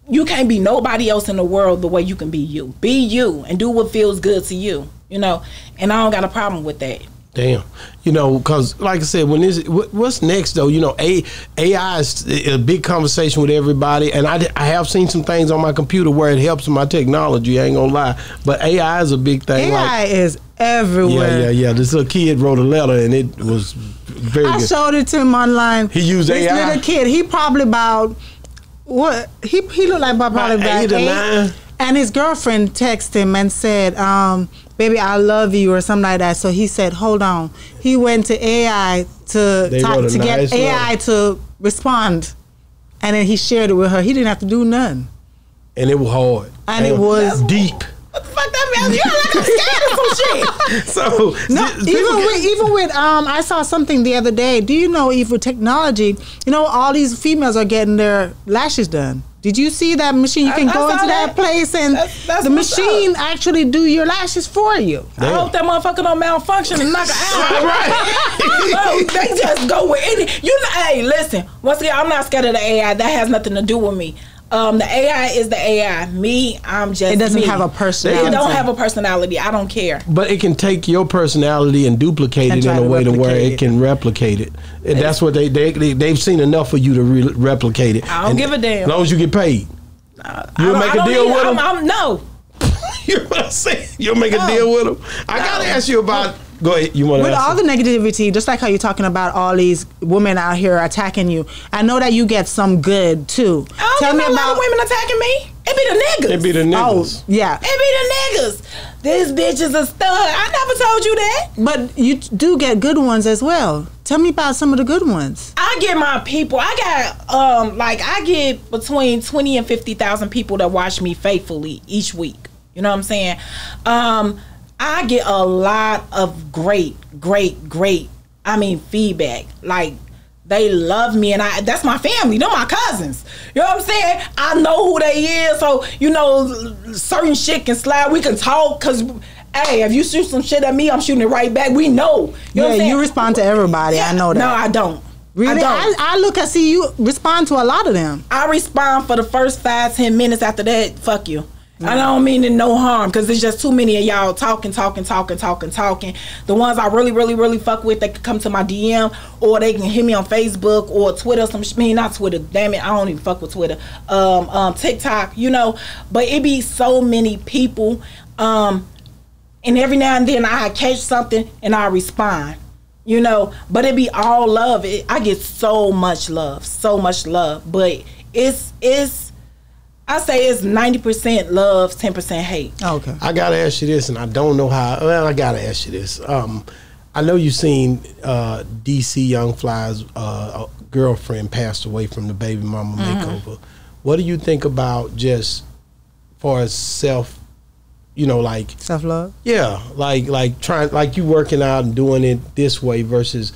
you can't be nobody else in the world the way you can be you. Be you and do what feels good to you, you know. And I don't got a problem with that. Damn, you know, because like I said, when this, what's next though? You know, a AI is a big conversation with everybody, and I, I have seen some things on my computer where it helps my technology. I ain't gonna lie, but AI is a big thing. AI like, is everywhere. yeah, yeah, yeah. This little kid wrote a letter, and it was very I good. showed it to him online. He used this AI? little kid. He probably about what he he looked like about probably About about eight or nine. And his girlfriend texted him and said, um, "Baby, I love you" or something like that. So he said, "Hold on." He went to AI to They talk to nice get AI to respond, and then he shared it with her. He didn't have to do nothing. and it was hard, And it was- deep. What the fuck that means? You like I'm scared of some shit. (laughs) So No, even with even with um, I saw something the other day. Do you know even with technology, you know, all these females are getting their lashes done. Did you see that machine? You can I go saw into that, that. place and That's- that's the what's machine actually do your lashes for you. I hope that motherfucker don't malfunction and knock her out. (laughs) right. No, they just go with any. You know, hey, listen. Once again, I'm not scared of the AI. That has nothing to do with me. Um, the AI is the AI. Me, I'm just. It doesn't me. have a It personality. don't have a personality. I don't care. But it can take your personality and duplicate And it in a to way to where it it. can replicate it. And that's what they, they, they they've seen enough for you to re- replicate it. I don't And give a damn. As long as you get paid. I You'll make a deal need- with I'm, them. I'm, no, (laughs) you know what I'm saying? You'll make a deal with them. I gotta ask you about. Go ahead. You want With ask? all the negativity, just like how you're talking about all these women out here attacking you, I know that you get some good too. I don't get a lot of women attacking me. It be the niggas. it be the Oh, niggas. yeah. It be the niggas. This bitch is a stud. I never told you that. But you do get good ones as well. Tell me about some of the good ones. I get my people. I got um like I get between twenty and fifty thousand people that watch me faithfully each week. You know what I'm saying? Um, I get a lot of great, great, great. I mean feedback. Like they love me, and I that's my family. They're my cousins. You know what I'm saying? I know who they is, so you know certain shit can slide. We can talk because. Hey, if you shoot some shit at me, I'm shooting it right back. We know. You know what I'm yeah, you respond to everybody. I know that. No, I don't. Really? I I, don't. I, look, I see you respond to a lot of them. I respond for the first five ten minutes. After that, fuck you. I don't mean it no harm because there's just too many of y'all talking, talking, talking, talking, talking. The ones I really, really, really fuck with, they can come to my DM or they can hit me on Facebook or Twitter. Some, sh- I mean, not Twitter. Damn it, I don't even fuck with Twitter. Um, um, TikTok, you know. But it be so many people. Um, and every now and then I catch something and I respond, you know. But it be all love. It, I get so much love, so much love. But it's it's I say it's ninety percent love, ten percent hate. Okay. I gotta ask you this, and I don't know how. Well, I gotta ask you this. Um, I know you've seen uh, DC Young Fly's uh, girlfriend passed away from the baby mama makeover. What do you think about just far as self? You know, like Self love. yeah, like like trying like you working out and doing it this way versus.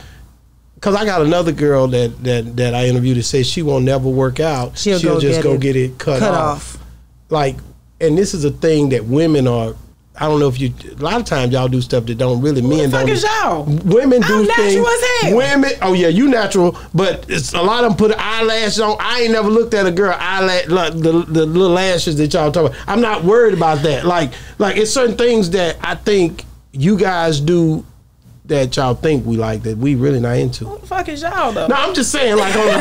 Cause I got another girl that, that, that I interviewed that says she won't never work out. She'll go just get go it get it cut, cut off off. like and this is a thing that women are I don't know if you a lot of times y'all do stuff that don't really men don't is y'all? women do I'm natural things women oh yeah you natural but it's a lot of them put eyelashes on I ain't never looked at a girl eyelash like the, the little lashes that y'all talk about I'm not worried about that like like it's certain things that I think you guys do that y'all think we like that we really not into What the fuck is y'all though? no, I'm just saying, like on the. (laughs)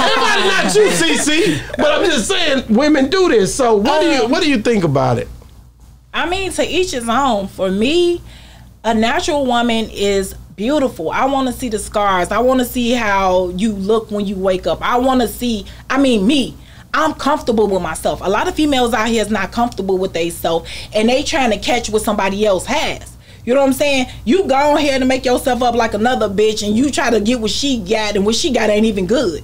Everybody not you, CeCe, but I'm just saying, women do this. So what do you um, what do you think about it? I mean, to each his own. For me, a natural woman is beautiful. I want to see the scars. I want to see how you look when you wake up. I want to see. I mean, me. I'm comfortable with myself. A lot of females out here is not comfortable with themselves, and they trying to catch what somebody else has. You know what I'm saying? You go on here to make yourself up like another bitch, and you try to get what she got, and what she got ain't even good.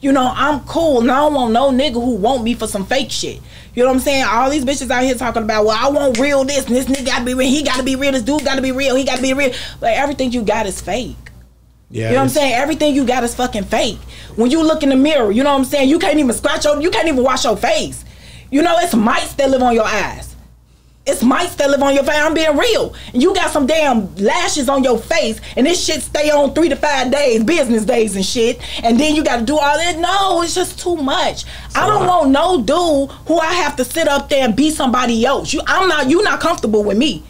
You know, I'm cool, and I don't want no nigga who want me for some fake shit. You know what I'm saying? All these bitches out here talking about, well, I want real this, and this nigga gotta be real, he gotta be real, this dude gotta be real, he gotta be real. Like everything you got is fake. Yeah, You know what I'm saying? Everything you got is fucking fake. When you look in the mirror, you know what I'm saying? You can't even scratch your, you can't even wash your face. You know, it's mites that live on your eyes. It's mites that live on your face. I'm being real. You got some damn lashes on your face, and this shit stay on three to five days, business days and shit. And then you got to do all that. No, it's just too much. I don't want no dude who I have to sit up there and be somebody else. You, I'm not. You not comfortable with me.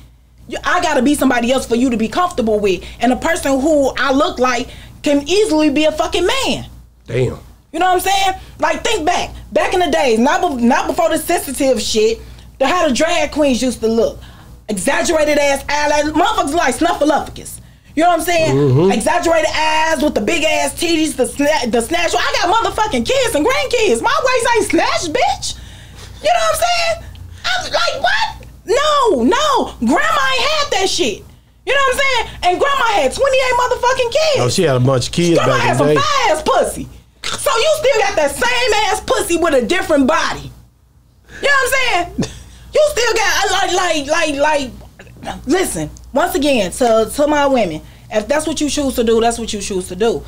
You- I gotta be somebody else for you to be comfortable with. And a person who I look like can easily be a fucking man. Damn. You know what I'm saying? Like think back, back in the days, not be- not before the sensitive shit. The how the drag queens used to look, exaggerated ass eyelash, motherfuckers like snuffleupagus. You know what I'm saying? Mm-hmm. Exaggerated eyes with the big ass titties, the sna- the snatch. I got motherfucking kids and grandkids. My waist ain't snatched, bitch. You know what I'm saying? I'm like, what? No, no. Grandma ain't had that shit. You know what I'm saying? And grandma had 28 motherfucking kids. Oh, she had a bunch of kids Grandma back had in some the day. fire ass pussy. So you still got that same ass pussy with a different body. You know what I'm saying? Like like like like listen, once again, to to my women, if that's what you choose to do, that's what you choose to do.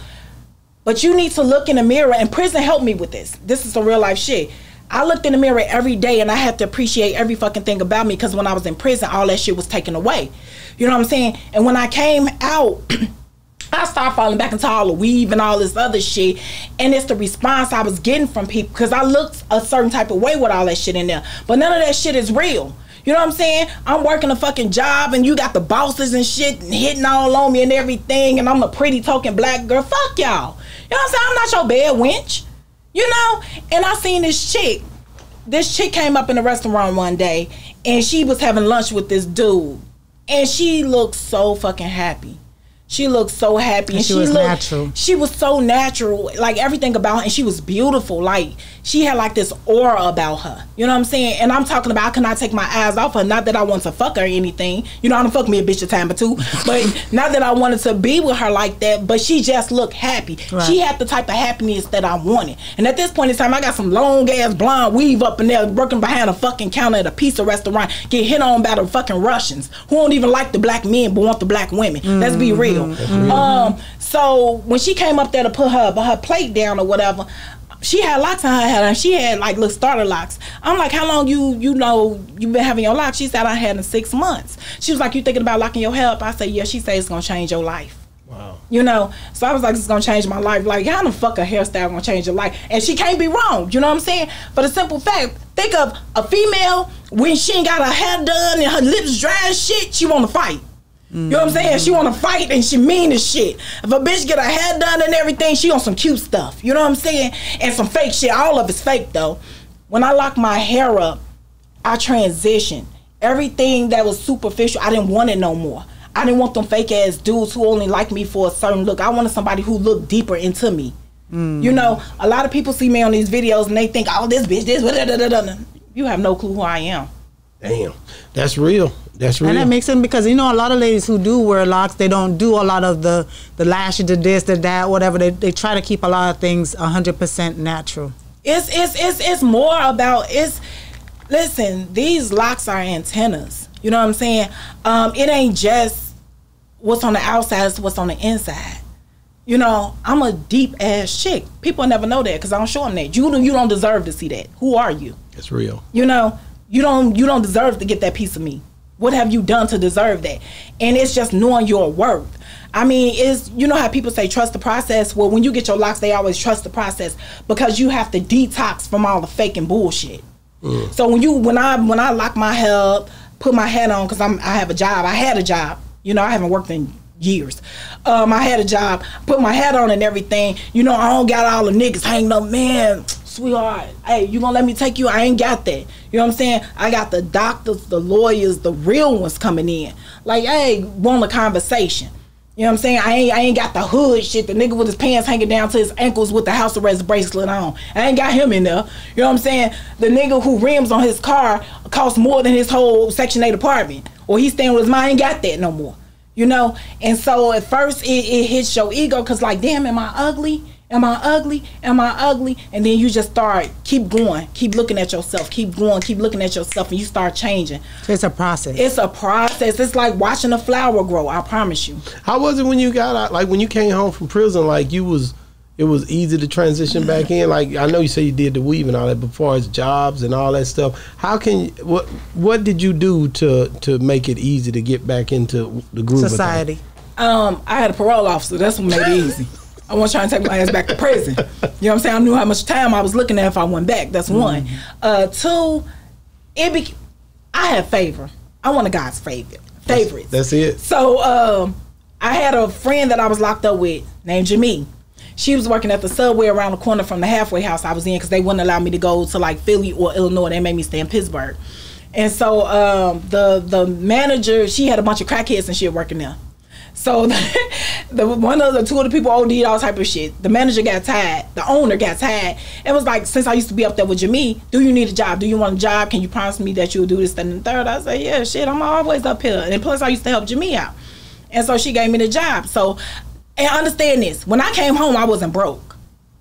But you need to look in the mirror and prison helped me with this. This is some real life shit. I looked in the mirror every day and I had to appreciate every fucking thing about me because when I was in prison, all that shit was taken away. You know what I'm saying? And when I came out, (clears throat) I started falling back into all the weave and all this other shit. And it's the response I was getting from people because I looked a certain type of way with all that shit in there. But none of that shit is real. You know what I'm saying? I'm working a fucking job and you got the bosses and shit and hitting all on me and everything. And I'm a pretty talking black girl. Fuck y'all. You know what I'm saying? I'm not your bad wench. You know? And I seen this chick. This chick came up in the restaurant one day and she was having lunch with this dude. And she looked so fucking happy. She looked so happy, and, she was looked, natural. She was so natural, like everything about her, and she was beautiful. Like she had like this aura about her. You know what I'm saying? And I'm talking about I cannot take my eyes off her. Not that I want to fuck her or anything. You know, I don't fuck me a bitch a time or two, but (laughs) not that I wanted to be with her like that. But she just looked happy. Right. She had the type of happiness that I wanted. And at this point in time, I got some long ass blonde weave up in there, working behind a fucking counter at a pizza restaurant, get hit on by the fucking Russians who don't even like the black men but want the black women. Let's be mm-hmm. real. Um, so when she came up there to put her her plate down or whatever. She had locks on her head, and she had like little starter locks. I'm like, how long you you know you been having your locks? She said I had in six months. She was like, you thinking about locking your hair up? I said, yeah. She said it's gonna change your life. Wow. You know, so I was like, it's gonna change my life. Like, how the fuck a hairstyle gonna change your life? And she can't be wrong. You know what I'm saying? For the simple fact, think of a female when she ain't got her hair done and her lips dry as shit, she wanna fight. You know what I'm saying? She wanna fight and she mean as shit. If a bitch get her hair done and everything, she on some cute stuff. You know what I'm saying? And some fake shit. All of it's fake though. When I lock my hair up, I transition. Everything that was superficial, I didn't want it no more. I didn't want them fake ass dudes who only like me for a certain look. I wanted somebody who looked deeper into me. Mm. You know, a lot of people see me on these videos and they think, oh, this bitch, this, da, da, da, da, da. you have no clue who I am. Damn. That's real. That's real. And that makes sense because you know a lot of ladies who do wear locks, they don't do a lot of the the lashes, the this, the that, whatever. They they try to keep a lot of things hundred percent natural. It's it's it's it's more about it's listen, these locks are antennas. You know what I'm saying? Um, it ain't just what's on the outside, it's what's on the inside. You know, I'm a deep ass chick. People never know that because I don't show them that. You don't- you don't deserve to see that. Who are you? It's real. You know, you don't you don't deserve to get that piece of me. What have you done to deserve that? And it's just knowing your worth. I mean, is you know how people say trust the process. Well, when you get your locks, they always trust the process because you have to detox from all the fake and bullshit. So when you when I when I lock my hair up, put my hat on because I'm I have a job. I had a job. You know, I haven't worked in years. Um, I had a job, put my hat on and everything. You know, I don't got all the niggas hanging up, man. Sweetheart, hey, you gonna let me take you? I ain't got that. You know what I'm saying? I got the doctors, the lawyers, the real ones coming in. Like, hey, want a conversation. You know what I'm saying? I ain't I ain't got the hood shit. The nigga with his pants hanging down to his ankles with the house arrest bracelet on. I ain't got him in there. You know what I'm saying? The nigga who rims on his car costs more than his whole Section 8 apartment. Or he's staying with his mom. I ain't got that no more. You know? And so at first it, it hits your ego because like, damn, am I ugly? Am I ugly? Am I ugly? And then you just start keep going, keep looking at yourself, keep going, keep looking at yourself, and you start changing. It's a process. It's a process. It's like watching a flower grow. I promise you. How was it when you got out? Like when you came home from prison, like you was, it was easy to transition back in. Like I know you say you did the weave and all that, but far as jobs and all that stuff, how can you, what what did you do to to make it easy to get back into the groove? of things? Society. Um, I had a parole officer. That's what made it easy. (laughs) I wasn't trying to take my ass back to prison. You know what I'm saying? I knew how much time I was looking at if I went back. That's one. Uh, two, it be, I have favor. I want a God's favorite. Favorites. That's it. So um, I had a friend that I was locked up with named Jamie. She was working at the subway around the corner from the halfway house I was in because they wouldn't allow me to go to like Philly or Illinois. They made me stay in Pittsburgh. And so um, the the manager, she had a bunch of crackheads and shit working there. So (laughs) the one of the two of the people OD'd all type of shit. The manager got tired. The owner got tired. It was like, since I used to be up there with Jamie, do you need a job? Do you want a job? Can you promise me that you'll do this, that, and the third? I said, yeah, shit, I'm always up here. And plus, I used to help Jamie out. And so she gave me the job. So, and understand this: when I came home, I wasn't broke.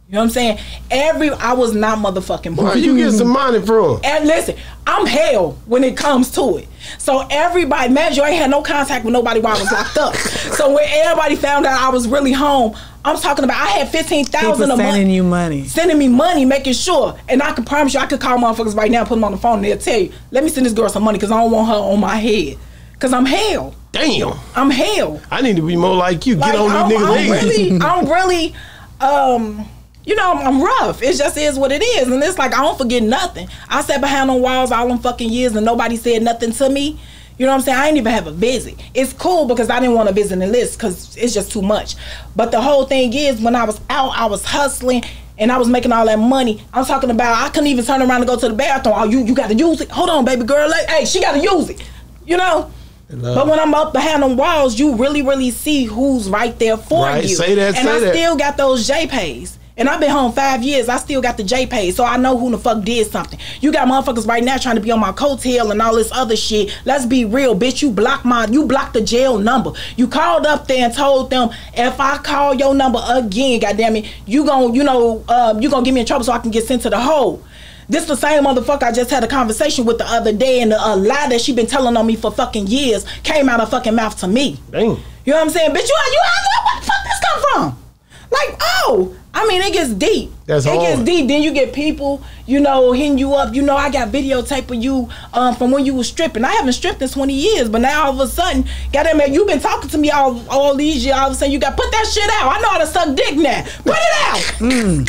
You know what I'm saying? Every I was not motherfucking broke. Where you get some money from? And listen, I'm hell when it comes to it. So everybody, man, you ain't had no contact with nobody while I was locked up. (laughs) So when everybody found out I was really home, I'm talking about I had fifteen thousand People a month sending you money. sending me money, making sure. And I can promise you, I could call motherfuckers right now, put them on the phone, and they'll tell you, let me send this girl some money because I don't want her on my head. Because I'm hell. Damn. I'm hell. I need to be more like you. Get on these niggas' I'm heads. really, I'm (laughs) really, um, you know, I'm, I'm rough. It just is what it is, and it's like I don't forget nothing. I sat behind on walls all them fucking years, and nobody said nothing to me. You know what I'm saying? I ain't even have a visit. It's cool because I didn't want to visit the list because it's just too much. But the whole thing is, when I was out, I was hustling. And I was making all that money. I'm talking about I couldn't even turn around and go to the bathroom. Oh, you you got to use it. Hold on, baby girl. Hey, she got to use it. You know. But when I'm up behind them walls, you really, really see who's right there for Right, you. say that, and say I that. still got those JPays. And I've been home five years. I still got the JPays, so I know who the fuck did something. You got motherfuckers right now trying to be on my coattail and all this other shit. Let's be real, bitch. You blocked my, you blocked the jail number. You called up there and told them if I call your number again, goddamn it, you gon' you know, um, you gonna get me in trouble so I can get sent to the hole. This the same motherfucker I just had a conversation with the other day, and the a lie that she been telling on me for fucking years came out of fucking mouth to me. Damn. You know what I'm saying? Bitch, you you what the fuck this come from? Like, oh, I mean, it gets deep. That's it hard. gets deep. Then you get people, you know, hitting you up. You know, I got videotape of you um, from when you was stripping. I haven't stripped in 20 years, but now all of a sudden, goddamn it, you've been talking to me all all these years. All of a sudden, you got put that shit out. I know how to suck dick now. Put it out.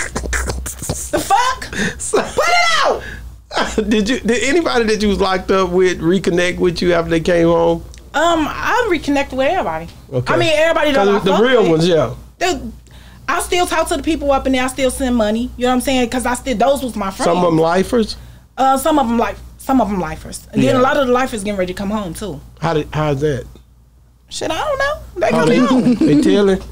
The fuck? Put it out. (laughs) did you? Did anybody that you was locked up with reconnect with you after they came home? Um, I reconnect with everybody. Okay. I mean, everybody that I Cause the real with. ones, yeah. Dude, I still talk to the people up in there. I still send money. You know what I'm saying? Because I still those was my friends. Some of them lifers. Uh, some of them like some of them lifers, and then a lot of the lifers getting ready to come home too. How did? How's that? Shit, I don't know. They coming home. they telling?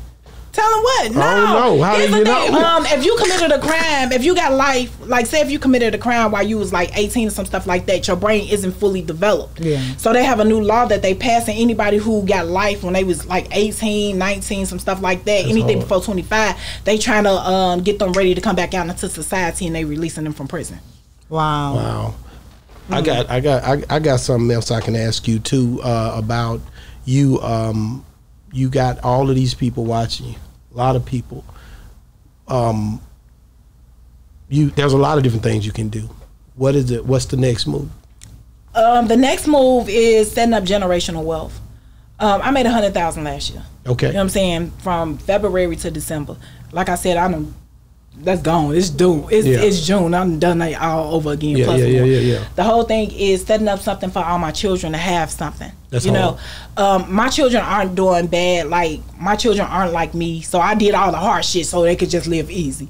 Tell them what? No. I don't know. How Here's do the you thing. know? Um, if you committed a crime, if you got life, like say if you committed a crime while you was like 18 or some stuff like that, your brain isn't fully developed. Yeah. So they have a new law that they passed, and anybody who got life when they was like 18, 19, some stuff like that, anything hard. before 25, they trying to um, get them ready to come back out into society, and they releasing them from prison. Wow. Wow. I got I got I, I got something else I can ask you too uh, about you um you got all of these people watching you. A lot of people. Um you there's a lot of different things you can do. What is it what's the next move? Um, the next move is setting up generational wealth. Um, I made a hundred thousand last year. Okay. You know what I'm saying? From February to December. Like I said, I don't. That's gone. It's due. It's, Yeah. it's June. I'm done that all over again. Yeah, plus yeah, yeah, yeah, yeah. The whole thing is setting up something for all my children to have something. That's you know, um, my children aren't doing bad. Like my children aren't like me. So I did all the hard shit so they could just live easy.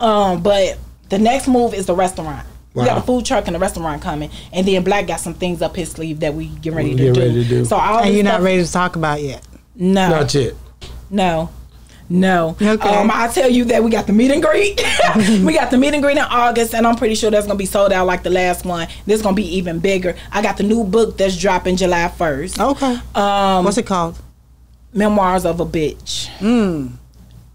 Um, but the next move is the restaurant. Wow. We got Wow. a food truck and a restaurant coming, and then Black got some things up his sleeve that we get ready, We to, get do. ready to do. So all And you're not ready to talk about yet. No, Not yet. No. No. Okay. Um, I tell you that we got the meet and greet. (laughs) we got the meet and greet in August, and I'm pretty sure that's gonna be sold out like the last one. This is gonna be even bigger. I got the new book that's dropping July 1st. Okay. Um, What's it called? Memoirs of a Bitch. Mm.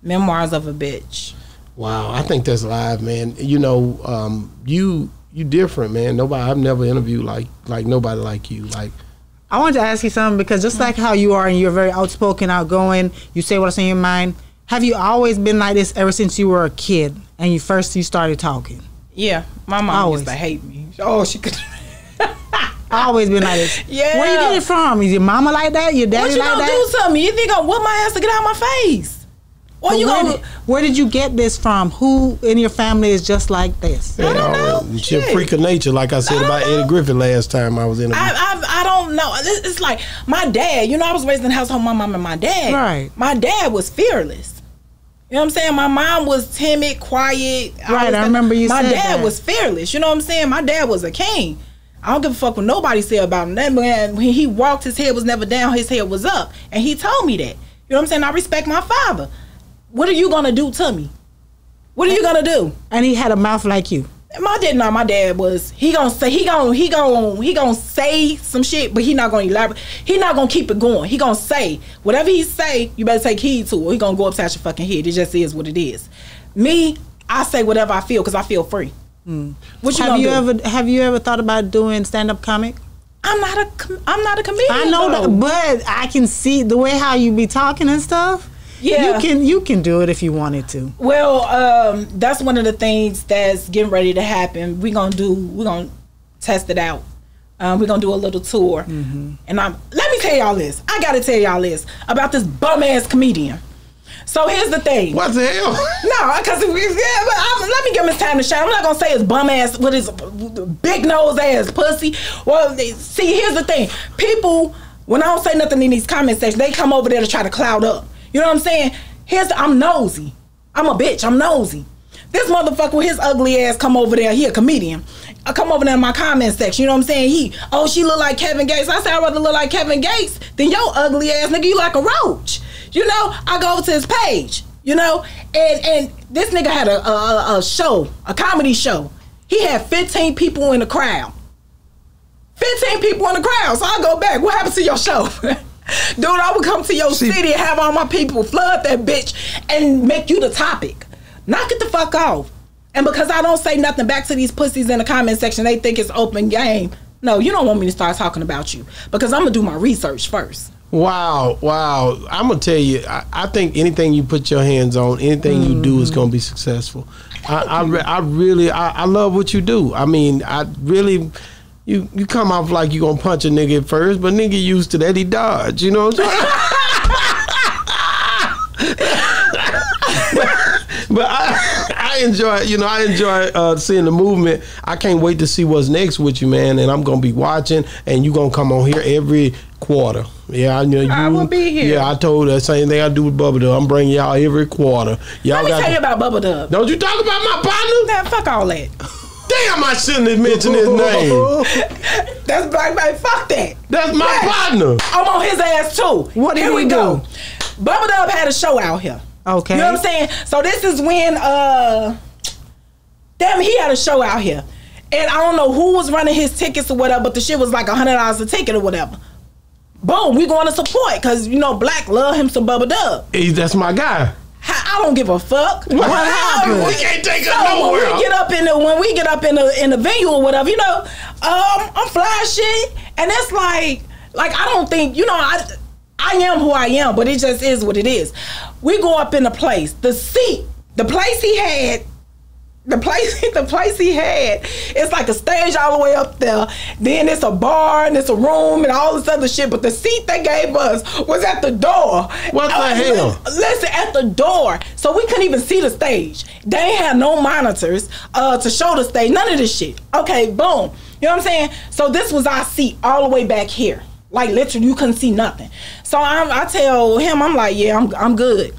Memoirs of a Bitch. Wow, I think that's live, man. You know, um, you you different, man. Nobody I've never interviewed like like nobody like you. Like I wanted to ask you something because just like how you are and you're very outspoken, outgoing, you say what's in your mind. Have you always been like this ever since you were a kid and you first you started talking? Yeah, my mom Always. used to hate me. Oh, she could. (laughs) Always been like this. (laughs) Yeah. Where you get it from? Is your mama like that? Your daddy what you like gonna that? do something? You think I'm whoop my ass to get out of my face? Or But you where, gonna? did, where did you get this from? Who in your family is just like this? I don't know. uh, she a freak of nature, like I said I about know. Eddie Griffin last time I was in. I, I I don't know. It's it's like my dad. You know, I was raised in the household. with My mom and my dad. Right. My dad was fearless. You know what I'm saying? My mom was timid, quiet. Right, was I remember you My said dad that. was fearless. You know what I'm saying? My dad was a king. I don't give a fuck what nobody said about him. That man, when he walked, his head was never down. His head was up, and he told me that. You know what I'm saying? I respect my father. What are you gonna do to me? What are you gonna do? And he had a mouth like you. My dad, no, my dad was he gonna say he gonna he gonna he gonna say some shit, but he not gonna elaborate. He not gonna keep it going. He gonna say whatever he say. You better take heed to. Or he gonna go upside your fucking head. It just is what it is. Me, I say whatever I feel because I feel free. Hmm. What you have you do? ever have you ever thought about doing stand up comic? I'm not a I'm not a comedian. I know though. that, but I can see the way how you be talking and stuff. Yeah. you can you can do it if you wanted to. Well, um, that's one of the things that's getting ready to happen. We're gonna do. We're gonna test it out. Um, we're gonna do a little tour, and I'm. Let me tell y'all this. I gotta tell y'all this about this bum ass comedian. So here's the thing. what the hell? (laughs) No, because yeah, but I'm, let me give him his time to shine. I'm not gonna say his bum ass with his big nose ass pussy. Well, see, here's the thing. People, when I don't say nothing in these comment sections, they come over there to try to cloud up. You know what I'm saying? Here's the, I'm nosy. I'm a bitch. I'm nosy. This motherfucker with his ugly ass come over there. He a comedian. I come over there in my comment section. You know what I'm saying? He, oh, she look like Kevin Gates. I say I'd rather look like Kevin Gates than your ugly ass nigga. You like a roach. You know? I go to his page. You know? And and this nigga had a a, a show, a comedy show. He had 15 people in the crowd. 15 people in the crowd. So I go back. What happened to your show? (laughs) Dude, I would come to your city and have all my people flood that bitch and make you the topic. Knock it the fuck off. And because I don't say nothing back to these pussies in the comment section, they think it's open game. No, you don't want me to start talking about you because I'm gonna do my research first. Wow, wow. I'm gonna tell you, I, I think anything you put your hands on, anything you do is gonna be successful. I, I, I really, I, I love what you do. I mean, I really, you you come off like you gonna punch a nigga at first, but nigga used to that, he dodge. You know what I'm saying? (laughs) but I, I enjoy, you know, I enjoy uh, seeing the movement. I can't wait to see what's next with you, man. And I'm gonna be watching, and you gonna come on here every quarter. Yeah, I know you. I will be here. Yeah, I told her the same thing I do with Bubba. Dub. I'm bringing y'all every quarter. Y'all Let me got. tell you about Bubba Dub. Don't you talk about my partner? Nah, fuck all that. Damn, I shouldn't have mentioned his name. (laughs) That's Black Man. Fuck that. That's my Yeah. partner. I'm on his ass too. What did Here he we do? go. Bubba Dub had a show out here. Okay. You know what I'm saying? So this is when uh damn he had a show out here. And I don't know who was running his tickets or whatever, but the shit was like a hundred dollars a ticket or whatever. Boom, we going to support because you know black love him some Bubba Dub. Hey, that's my guy. I I don't give a fuck. What happened? We can't take So her when nowhere. we get up in the when we get up in the in the venue or whatever, you know, um, I'm fly shit, and it's like like I don't think you know I I am who I am, but it just is what it is. We go up in the place, the seat, the place he had. The place, (laughs) the place he had, it's like a stage all the way up there. Then it's a bar and it's a room and all this other shit. But the seat they gave us was at the door. What the Uh, hell? Listen, at the door, so we couldn't even see the stage. They ain't had no monitors uh, to show the stage. None of this shit. Okay, boom. You know what I'm saying? So this was our seat all the way back here. Like literally, you couldn't see nothing. So I'm, I tell him, I'm like, yeah, I'm, I'm good.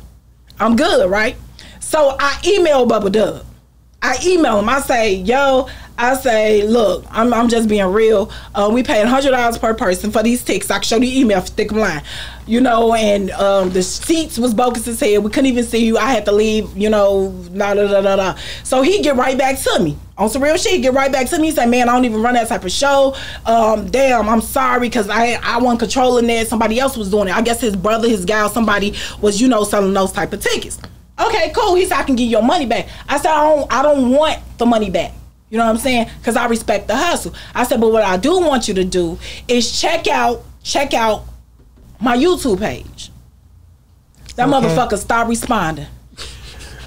I'm good, right? So I email Bubba Dub. I email him. I say, yo, I say, look, I'm, I'm just being real. Uh, we paying hundred dollars per person for these tickets. I can show the email stick them line, you know. And um, the seats was bogus as hell. We couldn't even see you. I had to leave, you know. Da da da da da. So he get right back to me on some real shit. Get right back to me. He say, man, I don't even run that type of show. Um, damn, I'm sorry because I I wasn't controlling that. Somebody else was doing it. I guess his brother, his gal, somebody was, you know, selling those type of tickets. Okay, cool. He said I can give your money back. I said I don't I don't want the money back. You know what I'm saying? Because I respect the hustle. I said, but what I do want you to do is check out check out my YouTube page. That Okay. motherfucker stop responding.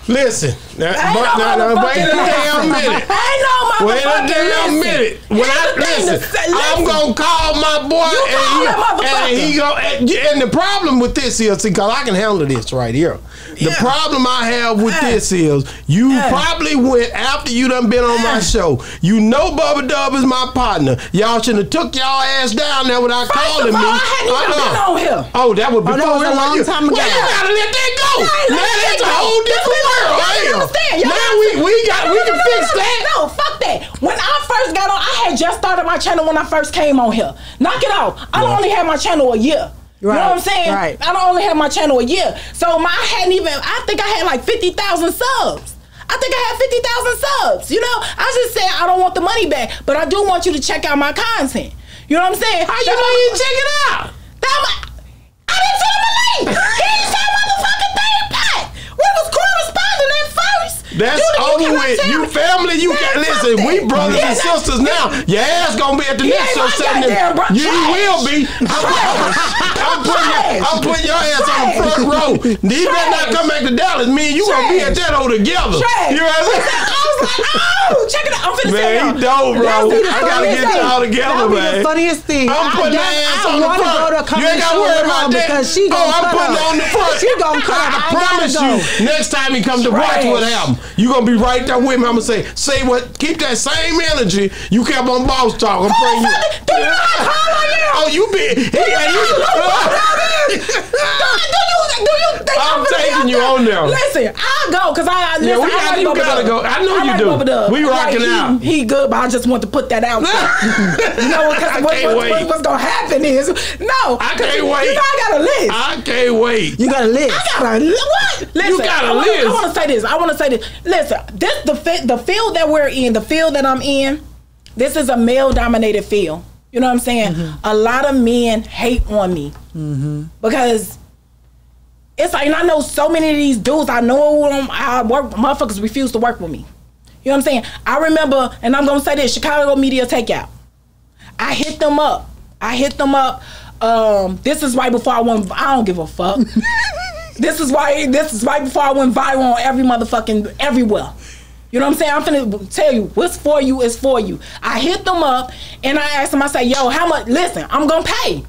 Listen, now, I but, ain't now, no now, wait a damn minute. I ain't no Wait a damn listen. minute. When I the thing to listen, I'm gonna call my boy, You and, call he, that motherfucker. and he go. And, and the problem with this is, see, cause I can handle this right here. The Yeah. problem I have with Yeah. this is, you Yeah. probably went after you done been on my show. You know, Bubba Dub is my partner. Y'all should have took y'all ass down there without First calling of all, me. I hadn't even Uh-uh. been on here. Oh, that was oh, before that was a long you- time Well, ago. you gotta let that go. Yeah, let now that that's a whole different Y'all world. Understand. Y'all Now we we got we No, can no, fix no, no, that. No, fuck that. When I first got on, I had just started my channel when I first came on here. Knock it off. I don't only had my channel a year. You know what I'm saying? right. I don't only have my channel a year. So my I hadn't even I think I had like fifty thousand subs. I think I had fifty thousand subs. You know, I just said I don't want the money back, but I do want you to check out my content. You know what I'm saying? How you know you check it out? That I didn't send him a link. He didn't send was corresponding at first. That's over with. You family, you fuck listen. We brothers and sisters now. Your ass gonna be at the He next show bro- You will be. I'm, (laughs) putting your, I'm putting your ass on the front row. You better not come back to Dallas. Me and you gonna be at that hoe together. You know what I'm saying? (laughs) I was like, oh, check it out. I'm finna Man, he dope, bro. That'd be the I gotta get thing. y'all together, man. the funniest thing. I'm putting my ass on the front. go to a You ain't gotta worry about that. because she oh, gonna I'm putting on the front. She gonna cut. I, I promise you, next time he come to watch what happened, you gonna be right there with me. I'm gonna say, say what? Keep that same energy you kept on Boss Talk. I'm praying you. Do you know how tall I am? Oh, you be. He, Do you know do you, do you think I'm finna be taking out you on there. Listen, I'll go because I, I Yeah, we got- like you gotta Dub. go. I know you do. We rocking he, out. He good, but I just want to put that out there. (laughs) you know, because I what, can't what, wait. what, what's gonna happen is no. I 'cause can't you, wait. You know, I got a list. I can't wait. You got a list. I got a li- what? Listen, you got a I wanna, list. I want to say this. I want to say this. Listen, this the the field that we're in, the field that I'm in. This is a male dominated field. You know what I'm saying? A lot of men hate on me because it's like and I know so many of these dudes. I know them. I work. Motherfuckers refuse to work with me. You know what I'm saying? I remember, and I'm gonna say this: Chicago Media Takeout. I hit them up. I hit them up. Um, this is right before I went. I don't give a fuck. (laughs) this is why. This is right before I went viral on every motherfucking everywhere. You know what I'm saying? I'm finna tell you what's for you is for you. I hit them up and I asked them. I say, "Yo, how much? Listen, I'm gonna pay.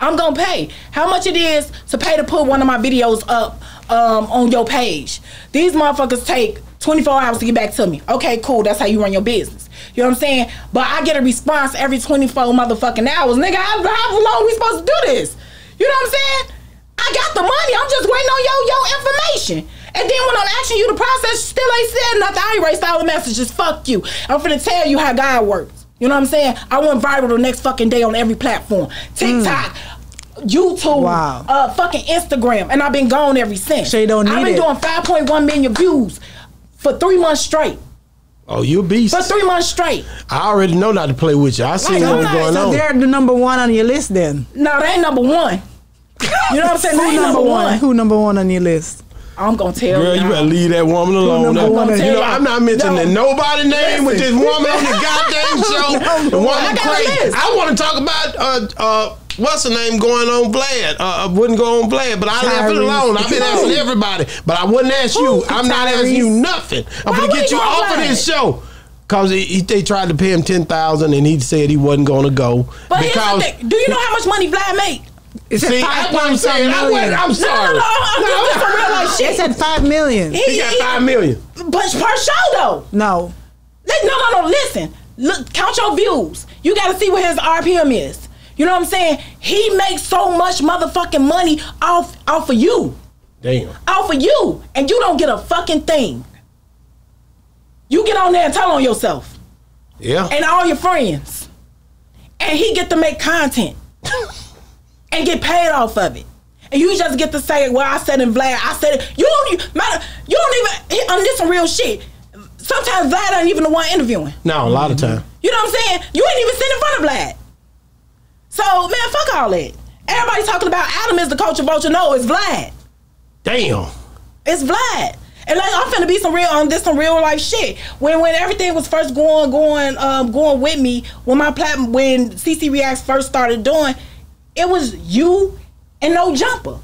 I'm gonna pay. How much it is to pay to put one of my videos up um, on your page? These motherfuckers take 24 hours to get back to me. Okay, cool. That's how you run your business. You know what I'm saying? But I get a response every 24 motherfucking hours. Nigga, how, how long we supposed to do this? You know what I'm saying? I got the money. I'm just waiting on your your information. And then when I'm asking you the process, you still ain't said nothing. I erased all the messages. Fuck you. I'm finna tell you how God works. You know what I'm saying? I went viral the next fucking day on every platform. TikTok. YouTube, Wow. uh, fucking Instagram, and I've been gone ever since. So you don't I've been it. doing 5.1 million views for three months straight. Oh, you a beast. For three months straight. I already know not to play with you. I see Like, what was I'm going not- on. They're the number one on your list then. No, they ain't number one. You know what I'm saying? They Who number one? Who number one on your list? I'm gonna tell Girl, you y'all. better leave that woman alone. number now. one you know, I'm not mentioning No. nobody's name with this woman on the goddamn (laughs) show. The woman I crazy. I want to talk about uh uh what's her name going on Vlad. Uh, I wouldn't go on Vlad, but I left it alone. I've been asking everybody, but I wouldn't ask you. Who? I'm not asking you nothing. I'm Why gonna get you go on off of this show. Cause he, he- they tried to pay him ten thousand, and he said he wasn't going to go But because. here's the thing. Do you know how much money Vlad made? It said See, five that's what I'm point saying. I million. wasn't, I'm sorry. No, no, no. I'm just doing some real life They shit. said five million. He got five million. But per show though. No. Li- No, no, no. Listen. Look, count your views. You got to see what his RPM is. You know what I'm saying? He makes so much motherfucking money off off of you, Damn. off of you, and you don't get a fucking thing. You get on there and tell on yourself. Yeah. and all your friends, and he get to make content (laughs) and get paid off of it. And you just get to say, "Well, I said in Vlad, I said it." You don't, even- matter. You don't even. I'm this some real shit. Sometimes Vlad ain't even the one interviewing. no, a lot of time. You know what I'm saying? You ain't even sitting in front of Vlad. So man, fuck all that. Everybody talking about Adam is the of Vulture. No, it's Vlad. Damn. It's Vlad. And like I'm finna be some real on this some real life shit. When when everything was first going going um going with me, when my platform when CeCe Reacts first started doing, it was you and no jumper.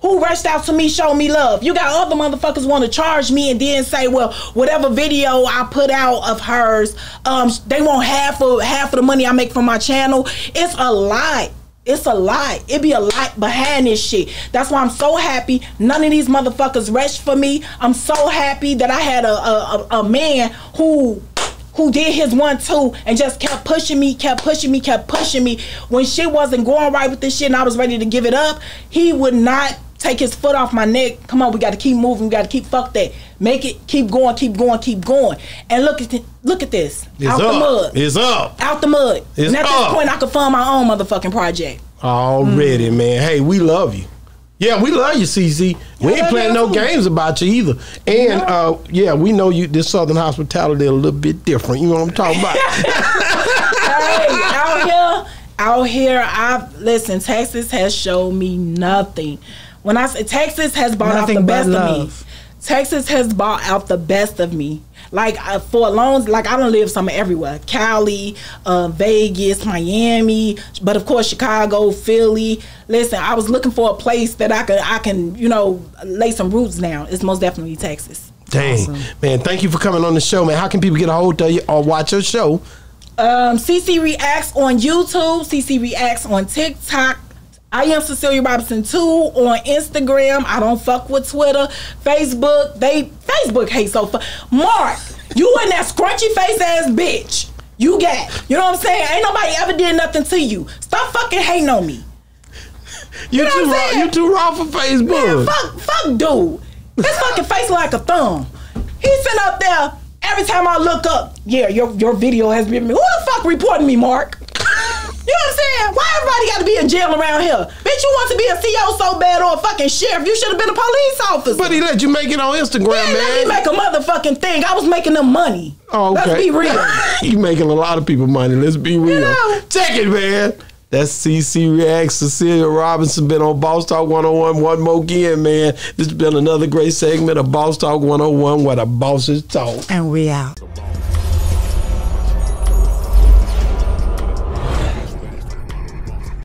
Who rushed out to me, showed me love. You got other motherfuckers want to charge me and then say, well, whatever video I put out of hers, um, they want half of half of the money I make from my channel. It's a lie. It's a lie. It be a lie behind this shit. That's why I'm so happy. None of these motherfuckers rushed for me. I'm so happy that I had a a, a, a man who who did his one two and just kept pushing me, kept pushing me, kept pushing me. When shit wasn't going right with this shit and I was ready to give it up, he would not take his foot off my neck. Come on, we got to keep moving. We got to keep fuck that. Make it keep going, keep going, keep going. And look at look at this. It's out up. the mud. It's up. out the mud. It's and at up. this point I could fund my own motherfucking project. Already, mm. man. Hey, we love you. Yeah, we love you, CeCe. We ain't playing no games about you either. And uh, yeah, we know you. This Southern hospitality a little bit different. You know what I'm talking about? (laughs) hey, out here, out here, I listen. Texas has showed me nothing. When I say Texas has bought Nothing out the best of me. Texas has bought out the best of me. Like uh, for a long, like I don't live somewhere everywhere. Cali, uh, Vegas, Miami, but of course Chicago, Philly. Listen, I was looking for a place that I could, I can, you know, lay some roots down. It's most definitely Texas. Dang, man. Thank you for coming on the show, man. How can people get a hold of you or watch your show? Um, CeCe Reacts on YouTube, CeCe Reacts on TikTok. I am Cecilia Robinson too on Instagram. I don't fuck with Twitter, Facebook. They Facebook hate so fu- Mark, you and that scrunchy face ass bitch. You got, you know what I'm saying? Ain't nobody ever did nothing to you. Stop fucking hating on me. You, know too raw. You too raw for Facebook. Man, fuck, fuck, dude. His fucking face like a thumb. He's sitting up there. Every time I look up, yeah, your your video has been. Who the fuck reporting me, Mark? You know what I'm saying? Why everybody got to be in jail around here? Bitch, you want to be a CEO so bad or a fucking sheriff? You should have been a police officer. but he let you make it on Instagram, Man, let me make a motherfucking thing. I was making them money. Oh, okay. Let's be real. (laughs) you making a lot of people money. Let's be real. know. Check it, man. That's CeCe Reacts. Cecilia Robinson been on Boss Talk 101 one more again, man. This has been another great segment of Boss Talk 101 where the bosses talk. And we out.